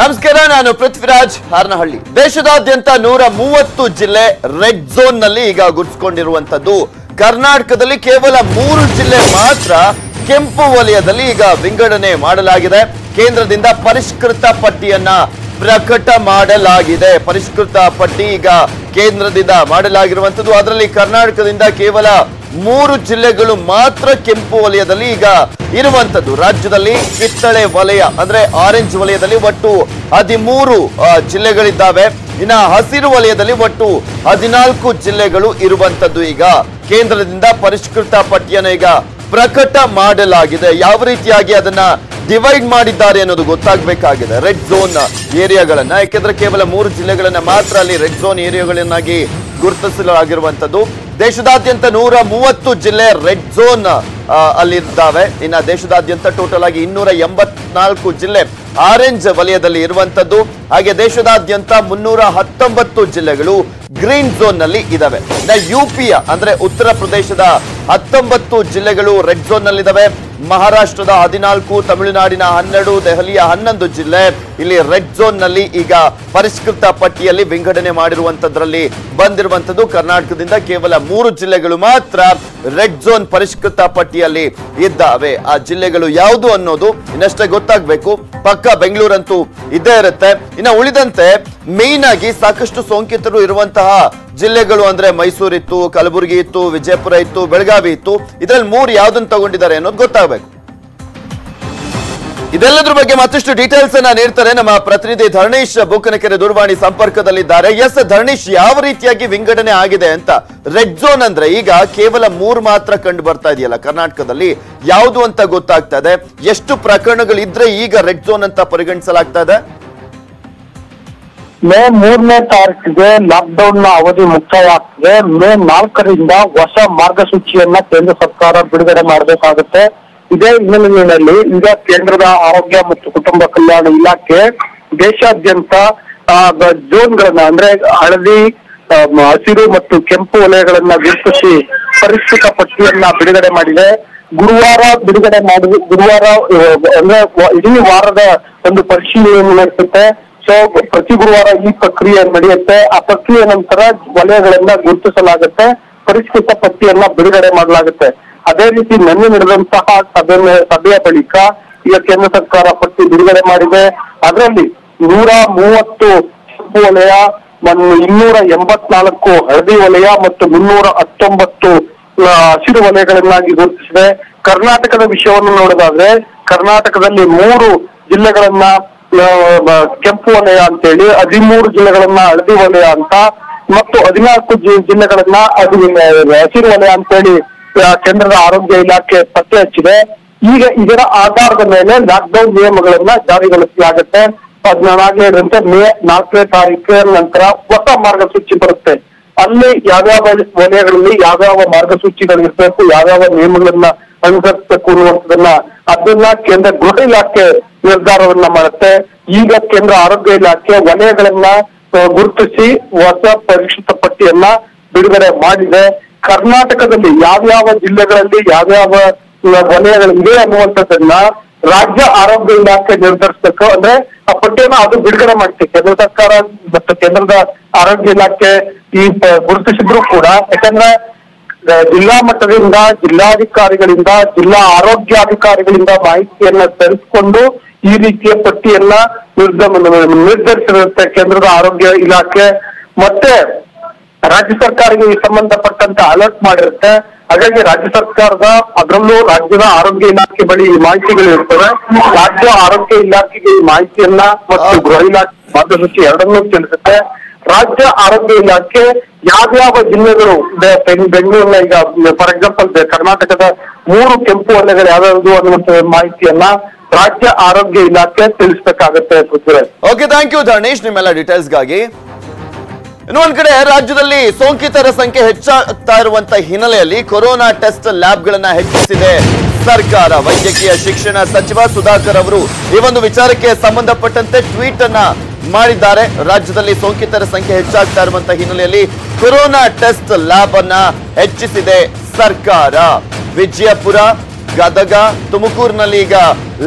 ನಮಸ್ಕಾರ, ನಾನು ಪೃಥ್ವಿರಾಜ್ ಹಾರನಹಳ್ಳಿ. ದೇಶದಾದ್ಯಂತ ನೂರ ಮೂವತ್ತು ಜಿಲ್ಲೆ ರೆಡ್ ಝೋನ್ನಲ್ಲಿ ಈಗ ಗುರ್ಸ್ಕೊಂಡಿರುವಂತದ್ದು ಕರ್ನಾಟಕದಲ್ಲಿ ಕೇವಲ ಮೂರು ಜಿಲ್ಲೆ ಮಾತ್ರ ಕೆಂಪು ವಲಯದಲ್ಲಿ ಈಗ ವಿಂಗಡಣೆ ಮಾಡಲಾಗಿದೆ. ಕೇಂದ್ರದಿಂದ ಪರಿಷ್ಕೃತ ಪಟ್ಟಿಯನ್ನ ಪ್ರಕಟ ಮಾಡಲಾಗಿದೆ. ಪರಿಷ್ಕೃತ ಪಟ್ಟಿ ಈಗ ಕೇಂದ್ರದಿಂದ ಮಾಡಲಾಗಿರುವಂತದ್ದು ಅದರಲ್ಲಿ ಕರ್ನಾಟಕದಿಂದ ಕೇವಲ ಮೂರು ಜಿಲ್ಲೆಗಳು ಮಾತ್ರ ಕೆಂಪು ವಲಯದಲ್ಲಿ ಈಗ ಇರುವಂತದ್ದು ರಾಜ್ಯದಲ್ಲಿ ಕಿತ್ತಳೆ ವಲಯ, ಅಂದ್ರೆ ಆರೆಂಜ್ ವಲಯದಲ್ಲಿ ಒಟ್ಟು ಹದಿಮೂರು ಜಿಲ್ಲೆಗಳಿದ್ದಾವೆ. ಇನ್ನ ಹಸಿರು ವಲಯದಲ್ಲಿ ಒಟ್ಟು ಹದಿನಾಲ್ಕು ಜಿಲ್ಲೆಗಳು ಇರುವಂತದ್ದು ಈಗ. ಕೇಂದ್ರದಿಂದ ಪರಿಷ್ಕೃತ ಪಟ್ಟಿಯನ್ನು ಈಗ ಪ್ರಕಟ ಮಾಡಲಾಗಿದೆ. ಯಾವ ರೀತಿಯಾಗಿ ಅದನ್ನ ಡಿವೈಡ್ ಮಾಡಿದ್ದಾರೆ ಅನ್ನೋದು ಗೊತ್ತಾಗಬೇಕಾಗಿದೆ. ರೆಡ್ ಝೋನ್ ಏರಿಯಾಗಳನ್ನ ಯಾಕೆಂದ್ರೆ ಕೇವಲ ಮೂರು ಜಿಲ್ಲೆಗಳನ್ನ ಮಾತ್ರ ಅಲ್ಲಿ ರೆಡ್ ಝೋನ್ ಏರಿಯಾಗಳನ್ನಾಗಿ ಗುರುತಿಸಲಾಗಿರುವಂತದ್ದು ದೇಶದಾದ್ಯಂತ ನೂರ ಮೂವತ್ತು ಜಿಲ್ಲೆ ರೆಡ್ ಝೋನ್ ಅಲ್ಲಿದ್ದಾವೆ. ಇನ್ನ ದೇಶದಾದ್ಯಂತ ಟೋಟಲ್ ಆಗಿ ಇನ್ನೂರ ಎಂಬತ್ನಾಲ್ಕು ಜಿಲ್ಲೆ ಆರೆಂಜ್ ವಲಯದಲ್ಲಿ ಇರುವಂತದ್ದು. ಹಾಗೆ ದೇಶದಾದ್ಯಂತ ಮುನ್ನೂರ ಹತ್ತೊಂಬತ್ತು ಜಿಲ್ಲೆಗಳು ಗ್ರೀನ್ ಝೋನ್ನಲ್ಲಿ ಇದಾವೆ ಯು ಯುಪಿಯ ಅಂದ್ರೆ ಉತ್ತರ ಪ್ರದೇಶದ ಹತ್ತೊಂಬತ್ತು ಜಿಲ್ಲೆಗಳು ರೆಡ್ ಝೋನ್ ನಲ್ಲಿದ್ದಾವೆ ಮಹಾರಾಷ್ಟ್ರದ ಹದಿನಾಲ್ಕು, ತಮಿಳುನಾಡಿನ ಹನ್ನೆರಡು, ದೆಹಲಿಯ ಹನ್ನೊಂದು ಜಿಲ್ಲೆ. ಇಲ್ಲಿ ರೆಡ್ ಝೋನ್ನಲ್ಲಿ ಈಗ ಪರಿಷ್ಕೃತ ಪಟ್ಟಿಯಲ್ಲಿ ವಿಂಗಡಣೆ ಮಾಡಿರುವಂತದ್ರಲ್ಲಿ ಬಂದಿರುವಂತದ್ದು ಕರ್ನಾಟಕದಿಂದ ಕೇವಲ ಮೂರು ಜಿಲ್ಲೆಗಳು ಮಾತ್ರ ರೆಡ್ ಝೋನ್ ಪರಿಷ್ಕೃತ ಪಟ್ಟಿಯಲ್ಲಿ ಇದ್ದಾವೆ. ಆ ಜಿಲ್ಲೆಗಳು ಯಾವುದು ಅನ್ನೋದು ಇನ್ನಷ್ಟೇ ಗೊತ್ತಾಗ್ಬೇಕು. ಪಕ್ಕ ಬೆಂಗಳೂರಂತೂ ಇದ್ದೇ ಇರುತ್ತೆ. ಇನ್ನು ಉಳಿದಂತೆ ಮೇನ್ ಆಗಿ ಸಾಕಷ್ಟು ಸೋಂಕಿತರು ಇರುವಂತಹ ಜಿಲ್ಲೆಗಳು ಅಂದ್ರೆ ಮೈಸೂರು ಇತ್ತು, ಕಲಬುರಗಿ ಇತ್ತು, ವಿಜಯಪುರ ಇತ್ತು, ಬೆಳಗಾವಿ ಇತ್ತು. ಇದ್ರಲ್ಲಿ ಮೂರು ಯಾವ್ದನ್ನ ತಗೊಂಡಿದ್ದಾರೆ ಅನ್ನೋದು ಗೊತ್ತಾಗಬೇಕು. ಇದೆಲ್ಲದ್ರ ಬಗ್ಗೆ ಮತ್ತಷ್ಟು ಡೀಟೇಲ್ಸ್ ಅನ್ನ ನೀಡ್ತಾರೆ ನಮ್ಮ ಪ್ರತಿನಿಧಿ ಧರಣೀಶ್ ಬೂಕನಕೆರೆ ದೂರವಾಣಿ ಸಂಪರ್ಕದಲ್ಲಿದ್ದಾರೆ. ಎಸ್, ಧರಣೀಶ್, ಯಾವ ರೀತಿಯಾಗಿ ವಿಂಗಡಣೆ ಆಗಿದೆ ಅಂತ ರೆಡ್ ಝೋನ್ ಅಂದ್ರೆ ಈಗ ಕೇವಲ ಮೂರು ಮಾತ್ರ ಕಂಡು ಬರ್ತಾ ಇದೆಯಲ್ಲ ಕರ್ನಾಟಕದಲ್ಲಿ? ಯಾವುದು ಅಂತ ಗೊತ್ತಾಗ್ತಾ ಇದೆ? ಎಷ್ಟು ಪ್ರಕರಣಗಳು ಇದ್ರೆ ಈಗ ರೆಡ್ ಝೋನ್ ಅಂತ ಪರಿಗಣಿಸಲಾಗ್ತಾ ಇದೆ? ಮೇ ಮೂರನೇ ತಾರೀಕಿಗೆ ಲಾಕ್ಡೌನ್ನ ಅವಧಿ ಮುಕ್ತಾಯ ಆಗ್ತದೆ ಮೇ ನಾಲ್ಕರಿಂದ ಹೊಸ ಮಾರ್ಗಸೂಚಿಯನ್ನ ಕೇಂದ್ರ ಸರ್ಕಾರ ಬಿಡುಗಡೆ ಮಾಡಬೇಕಾಗುತ್ತೆ. ಇದೇ ಹಿನ್ನೆಲೆಯಲ್ಲಿ ಈಗ ಕೇಂದ್ರದ ಆರೋಗ್ಯ ಮತ್ತು ಕುಟುಂಬ ಕಲ್ಯಾಣ ಇಲಾಖೆ ದೇಶಾದ್ಯಂತ ಝೋನ್ಗಳನ್ನ ಅಂದ್ರೆ ಹಳದಿ ಹಸಿರು ಮತ್ತು ಕೆಂಪು ವಲಯಗಳನ್ನ ಗುರುತಿಸಿ ಪರಿಷ್ಕೃತ ಪಟ್ಟಿಯನ್ನ ಬಿಡುಗಡೆ ಮಾಡಿದೆ. ಗುರುವಾರ ಬಿಡುಗಡೆ ಮಾಡಿ, ಗುರುವಾರ ಅಂದ್ರೆ ಇಡೀ ವಾರದ ಒಂದು ಪರಿಶೀಲನೆ ನಡೆಸುತ್ತೆ ಸೊ ಪ್ರತಿ ಗುರುವಾರ ಈ ಪ್ರಕ್ರಿಯೆ ನಡೆಯುತ್ತೆ. ಆ ಪ್ರಕ್ರಿಯೆ ನಂತರ ವಲಯಗಳನ್ನ ಗುರುತಿಸಲಾಗುತ್ತೆ. ಪರಿಷ್ಕೃತ ಪಟ್ಟಿಯನ್ನ ಬಿಡುಗಡೆ ಮಾಡಲಾಗುತ್ತೆ. ಅದೇ ರೀತಿ ನಿನ್ನೆ ನಡೆದಂತಹ ಸಭೆ ಸಭೆಯ ಬಳಿಕ ಈಗ ಕೇಂದ್ರ ಸರ್ಕಾರ ಪಟ್ಟಿ ಬಿಡುಗಡೆ ಮಾಡಿದೆ. ಅದರಲ್ಲಿ ನೂರ ಮೂವತ್ತು ಕೆಂಪು ವಲಯ ಇನ್ನೂರ ಎಂಬತ್ನಾಲ್ಕು ಹಳದಿ ವಲಯ ಮತ್ತು ಮುನ್ನೂರ ಹತ್ತೊಂಬತ್ತು ಹಸಿರು ವಲಯಗಳನ್ನಾಗಿ ಗುರುತಿಸಿದೆ. ಕರ್ನಾಟಕದ ವಿಷಯವನ್ನು ನೋಡೋದಾದ್ರೆ ಕರ್ನಾಟಕದಲ್ಲಿ ಮೂರು ಜಿಲ್ಲೆಗಳನ್ನ ಕೆಂಪು ವಲಯ ಅಂತೇಳಿ ಹದಿಮೂರು ಜಿಲ್ಲೆಗಳನ್ನ ಹಳದಿ ವಲಯ ಅಂತ ಮತ್ತು ಹದಿನಾಲ್ಕು ಜಿಲ್ಲೆಗಳನ್ನ ಅದು ಹಸಿರು ವಲಯ ಅಂತೇಳಿ ಕೇಂದ್ರದ ಆರೋಗ್ಯ ಇಲಾಖೆ ಪತ್ತೆ ಹಚ್ಚಿದೆ. ಈಗ ಇದರ ಆಧಾರದ ಮೇಲೆ ಲಾಕ್ಡೌನ್ ನಿಯಮಗಳನ್ನ ಜಾರಿಗೊಳಿಸಲಾಗುತ್ತೆ. ಅದ್ ಹೇಳಿದಂತೆ ಮೇ ನಾಲ್ಕನೇ ತಾರೀಕಿನ ನಂತರ ಹೊಸ ಮಾರ್ಗಸೂಚಿ ಬರುತ್ತೆ. ಅಲ್ಲಿ ಯಾವ್ಯಾವ ವಲಯಗಳಲ್ಲಿ ಯಾವ್ಯಾವ ಮಾರ್ಗಸೂಚಿಗಳು ಇರಬೇಕು ಯಾವ್ಯಾವ ನಿಯಮಗಳನ್ನ ಅನುಸರಿಸಬೇಕು ಅನ್ನುವಂಥದ್ದನ್ನ ಅದನ್ನ ಕೇಂದ್ರ ಗೃಹ ಇಲಾಖೆ ನಿರ್ಧಾರವನ್ನ ಮಾಡುತ್ತೆ. ಈಗ ಕೇಂದ್ರ ಆರೋಗ್ಯ ಇಲಾಖೆ ವಲಯಗಳನ್ನ ಗುರುತಿಸಿ ಹೊಸ ಪರಿಷ್ಕೃತ ಪಟ್ಟಿಯನ್ನ ಬಿಡುಗಡೆ ಮಾಡಿದೆ. ಕರ್ನಾಟಕದಲ್ಲಿ ಯಾವ್ಯಾವ ಜಿಲ್ಲೆಗಳಲ್ಲಿ ಯಾವ್ಯಾವ ವಲಯಗಳಿವೆ ಅನ್ನುವಂಥದ್ದನ್ನ ರಾಜ್ಯ ಆರೋಗ್ಯ ಇಲಾಖೆ ನಿರ್ಧರಿಸಬೇಕು. ಅಂದ್ರೆ ಆ ಪಟ್ಟಿಯನ್ನ ಅದು ಬಿಡುಗಡೆ ಮಾಡುತ್ತೆ ಕೇಂದ್ರ ಸರ್ಕಾರ ಮತ್ತು ಕೇಂದ್ರದ ಆರೋಗ್ಯ ಇಲಾಖೆ ಈ ಗುರುತಿಸಿದ್ರು ಕೂಡ. ಯಾಕಂದ್ರೆ ಜಿಲ್ಲಾ ಮಟ್ಟದಿಂದ ಜಿಲ್ಲಾಧಿಕಾರಿಗಳಿಂದ, ಜಿಲ್ಲಾ ಆರೋಗ್ಯಾಧಿಕಾರಿಗಳಿಂದ ಮಾಹಿತಿಯನ್ನ ತರಿಸಿಕೊಂಡು ಈ ರೀತಿಯ ಪಟ್ಟಿಯನ್ನ ನಿರ್ಧ- ನಿರ್ಧರಿಸಿರುತ್ತೆ ಕೇಂದ್ರದ ಆರೋಗ್ಯ ಇಲಾಖೆ. ಮತ್ತೆ ರಾಜ್ಯ ಸರ್ಕಾರಕ್ಕೆ ಈ ಸಂಬಂಧಪಟ್ಟಂತ ಅಲರ್ಟ್ ಮಾಡಿರುತ್ತೆ. ಹಾಗಾಗಿ ರಾಜ್ಯ ಸರ್ಕಾರದ ಅದರಲ್ಲೂ ರಾಜ್ಯದ ಆರೋಗ್ಯ ಇಲಾಖೆ ಬಳಿ ಈ ಮಾಹಿತಿಗಳು ಇರ್ತವೆ. ರಾಜ್ಯ ಆರೋಗ್ಯ ಇಲಾಖೆಗೆ ಈ ಮಾಹಿತಿಯನ್ನ ಮತ್ತು ಗೃಹ ಇಲಾಖೆ ಮಾರ್ಗಸೂಚಿ ಎರಡನ್ನೂ ತಿಳಿಸುತ್ತೆ. ರಾಜ್ಯ ಆರೋಗ್ಯ ಇಲಾಖೆ ಯಾವ್ಯಾವ ಜಿಲ್ಲೆಗಳು ಬೆಂಗಳೂರಿನ ಈಗ ಫಾರ್ ಎಕ್ಸಾಂಪಲ್ ಕರ್ನಾಟಕದ ಮೂರು ಕೆಂಪು ವಲಯಗಳು ಯಾವ್ಯಾವುದು ಅನ್ನುವಂತ ಮಾಹಿತಿಯನ್ನ ರಾಜ್ಯ ಆರೋಗ್ಯ ಇಲಾಖೆ ತಿಳಿಸ್ಬೇಕಾಗತ್ತೆ ಓಕೆ ಥ್ಯಾಂಕ್ ಯು ಧರ್ಣೇಶ್ ನಿಮ್ಮೆಲ್ಲ ಡೀಟೇಲ್ಸ್ಗಾಗಿ ಇನ್ನು ಒಂದ್ ಕಡೆ ರಾಜ್ಯದಲ್ಲಿ ಸೋಂಕಿತರ ಸಂಖ್ಯೆ ಹೆಚ್ಚಾಗ್ತಾ ಇರುವಂತ ಹಿನ್ನೆಲೆಯಲ್ಲಿ ಕೊರೋನಾ ಟೆಸ್ಟ್ ಲ್ಯಾಬ್ಗಳನ್ನ ಹೆಚ್ಚಿಸಿದೆ. ಸರ್ಕಾರ, ವೈದ್ಯಕೀಯ ಶಿಕ್ಷಣ ಸಚಿವ ಸುಧಾಕರ್ ಅವರು ಈ ಒಂದು ವಿಚಾರಕ್ಕೆ ಸಂಬಂಧಪಟ್ಟಂತೆ ಟ್ವೀಟ್ ಅನ್ನ ಮಾಡಿದ್ದಾರೆ. ರಾಜ್ಯದಲ್ಲಿ ಸೋಂಕಿತರ ಸಂಖ್ಯೆ ಹೆಚ್ಚಾಗ್ತಾ ಇರುವಂತಹ ಹಿನ್ನೆಲೆಯಲ್ಲಿ ಕೊರೋನಾ ಟೆಸ್ಟ್ ಲ್ಯಾಬ್ ಅನ್ನ ಹೆಚ್ಚಿಸಿದೆ ಸರ್ಕಾರ. ವಿಜಯಪುರ ಗದಗ, ತುಮಕೂರಿನಲ್ಲಿ ಈಗ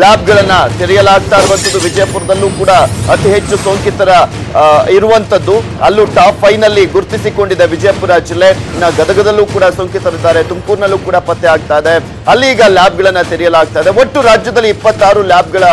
ಲ್ಯಾಬ್ಗಳನ್ನ ತೆರೆಯಲಾಗ್ತಾ ಇರುವಂತದ್ದು ವಿಜಯಪುರದಲ್ಲೂ ಕೂಡ ಅತಿ ಹೆಚ್ಚು ಸೋಂಕಿತರ ಇರುವಂತದ್ದು ಅಲ್ಲೂ ಟಾಪ್ ಫೈವ್ನಲ್ಲಿ ಗುರುತಿಸಿಕೊಂಡಿದೆ ವಿಜಯಪುರ ಜಿಲ್ಲೆ. ಗದಗದಲ್ಲೂ ಕೂಡ ಸೋಂಕಿತರಿದ್ದಾರೆ. ತುಮಕೂರಿನಲ್ಲೂ ಕೂಡ ಪತ್ತೆ ಆಗ್ತಾ ಇದೆ. ಅಲ್ಲಿ ಈಗ ಲ್ಯಾಬ್ಗಳನ್ನ ತೆರೆಯಲಾಗ್ತಾ ಇದೆ. ಒಟ್ಟು ರಾಜ್ಯದಲ್ಲಿ ಇಪ್ಪತ್ತಾರು ಲ್ಯಾಬ್ಗಳ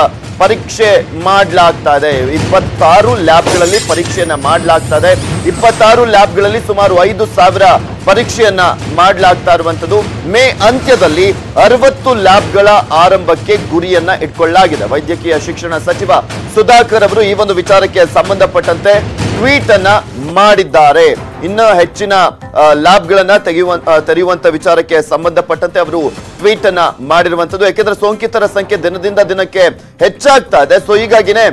ಪರೀಕ್ಷೆ ಮಾಡಲಾಗ್ತಾ ಇದೆ. ಇಪ್ಪತ್ತಾರು ಲ್ಯಾಬ್ಗಳಲ್ಲಿ ಪರೀಕ್ಷೆಯನ್ನ ಮಾಡಲಾಗ್ತಾ ಇದೆ. ಇಪ್ಪತ್ತಾರು ಲ್ಯಾಬ್ಗಳಲ್ಲಿ ಸುಮಾರು ಐದು ಸಾವಿರ ಪರೀಕ್ಷೆಯನ್ನ ಮಾಡಲಾಗ್ತಾ ಇರುವಂತದ್ದು ಮೇ ಅಂತ್ಯದಲ್ಲಿ ಅರವತ್ತು ಲ್ಯಾಬ್ಗಳ ಆರಂಭಕ್ಕೆ ಗುರಿಯನ್ನ ಇಟ್ಕೊಳ್ಳಲಾಗಿದೆ. ವೈದ್ಯಕೀಯ ಶಿಕ್ಷಣ ಸಚಿವ ಸುಧಾಕರ್ ಅವರು ಈ ಒಂದು ವಿಚಾರಕ್ಕೆ ಸಂಬಂಧಪಟ್ಟಂತೆ ಟ್ವೀಟ್ ಅನ್ನ ಮಾಡಿದ್ದಾರೆ. ಇನ್ನ ಹೆಚ್ಚಿನ ಲ್ಯಾಬ್ಗಳನ್ನ ತೆಗೆಯುವ ತೆರೆಯುವಂತ ವಿಚಾರಕ್ಕೆ ಸಂಬಂಧಪಟ್ಟಂತೆ ಅವರು ಟ್ವೀಟ್ ಅನ್ನ ಮಾಡಿರುವಂತದ್ದು ಯಾಕೆಂದ್ರೆ ಸೋಂಕಿತರ ಸಂಖ್ಯೆ ದಿನದಿಂದ ದಿನಕ್ಕೆ ಹೆಚ್ಚಾಗ್ತಾ ಇದೆ. ಸೊ, ಹೀಗಾಗಿನೇ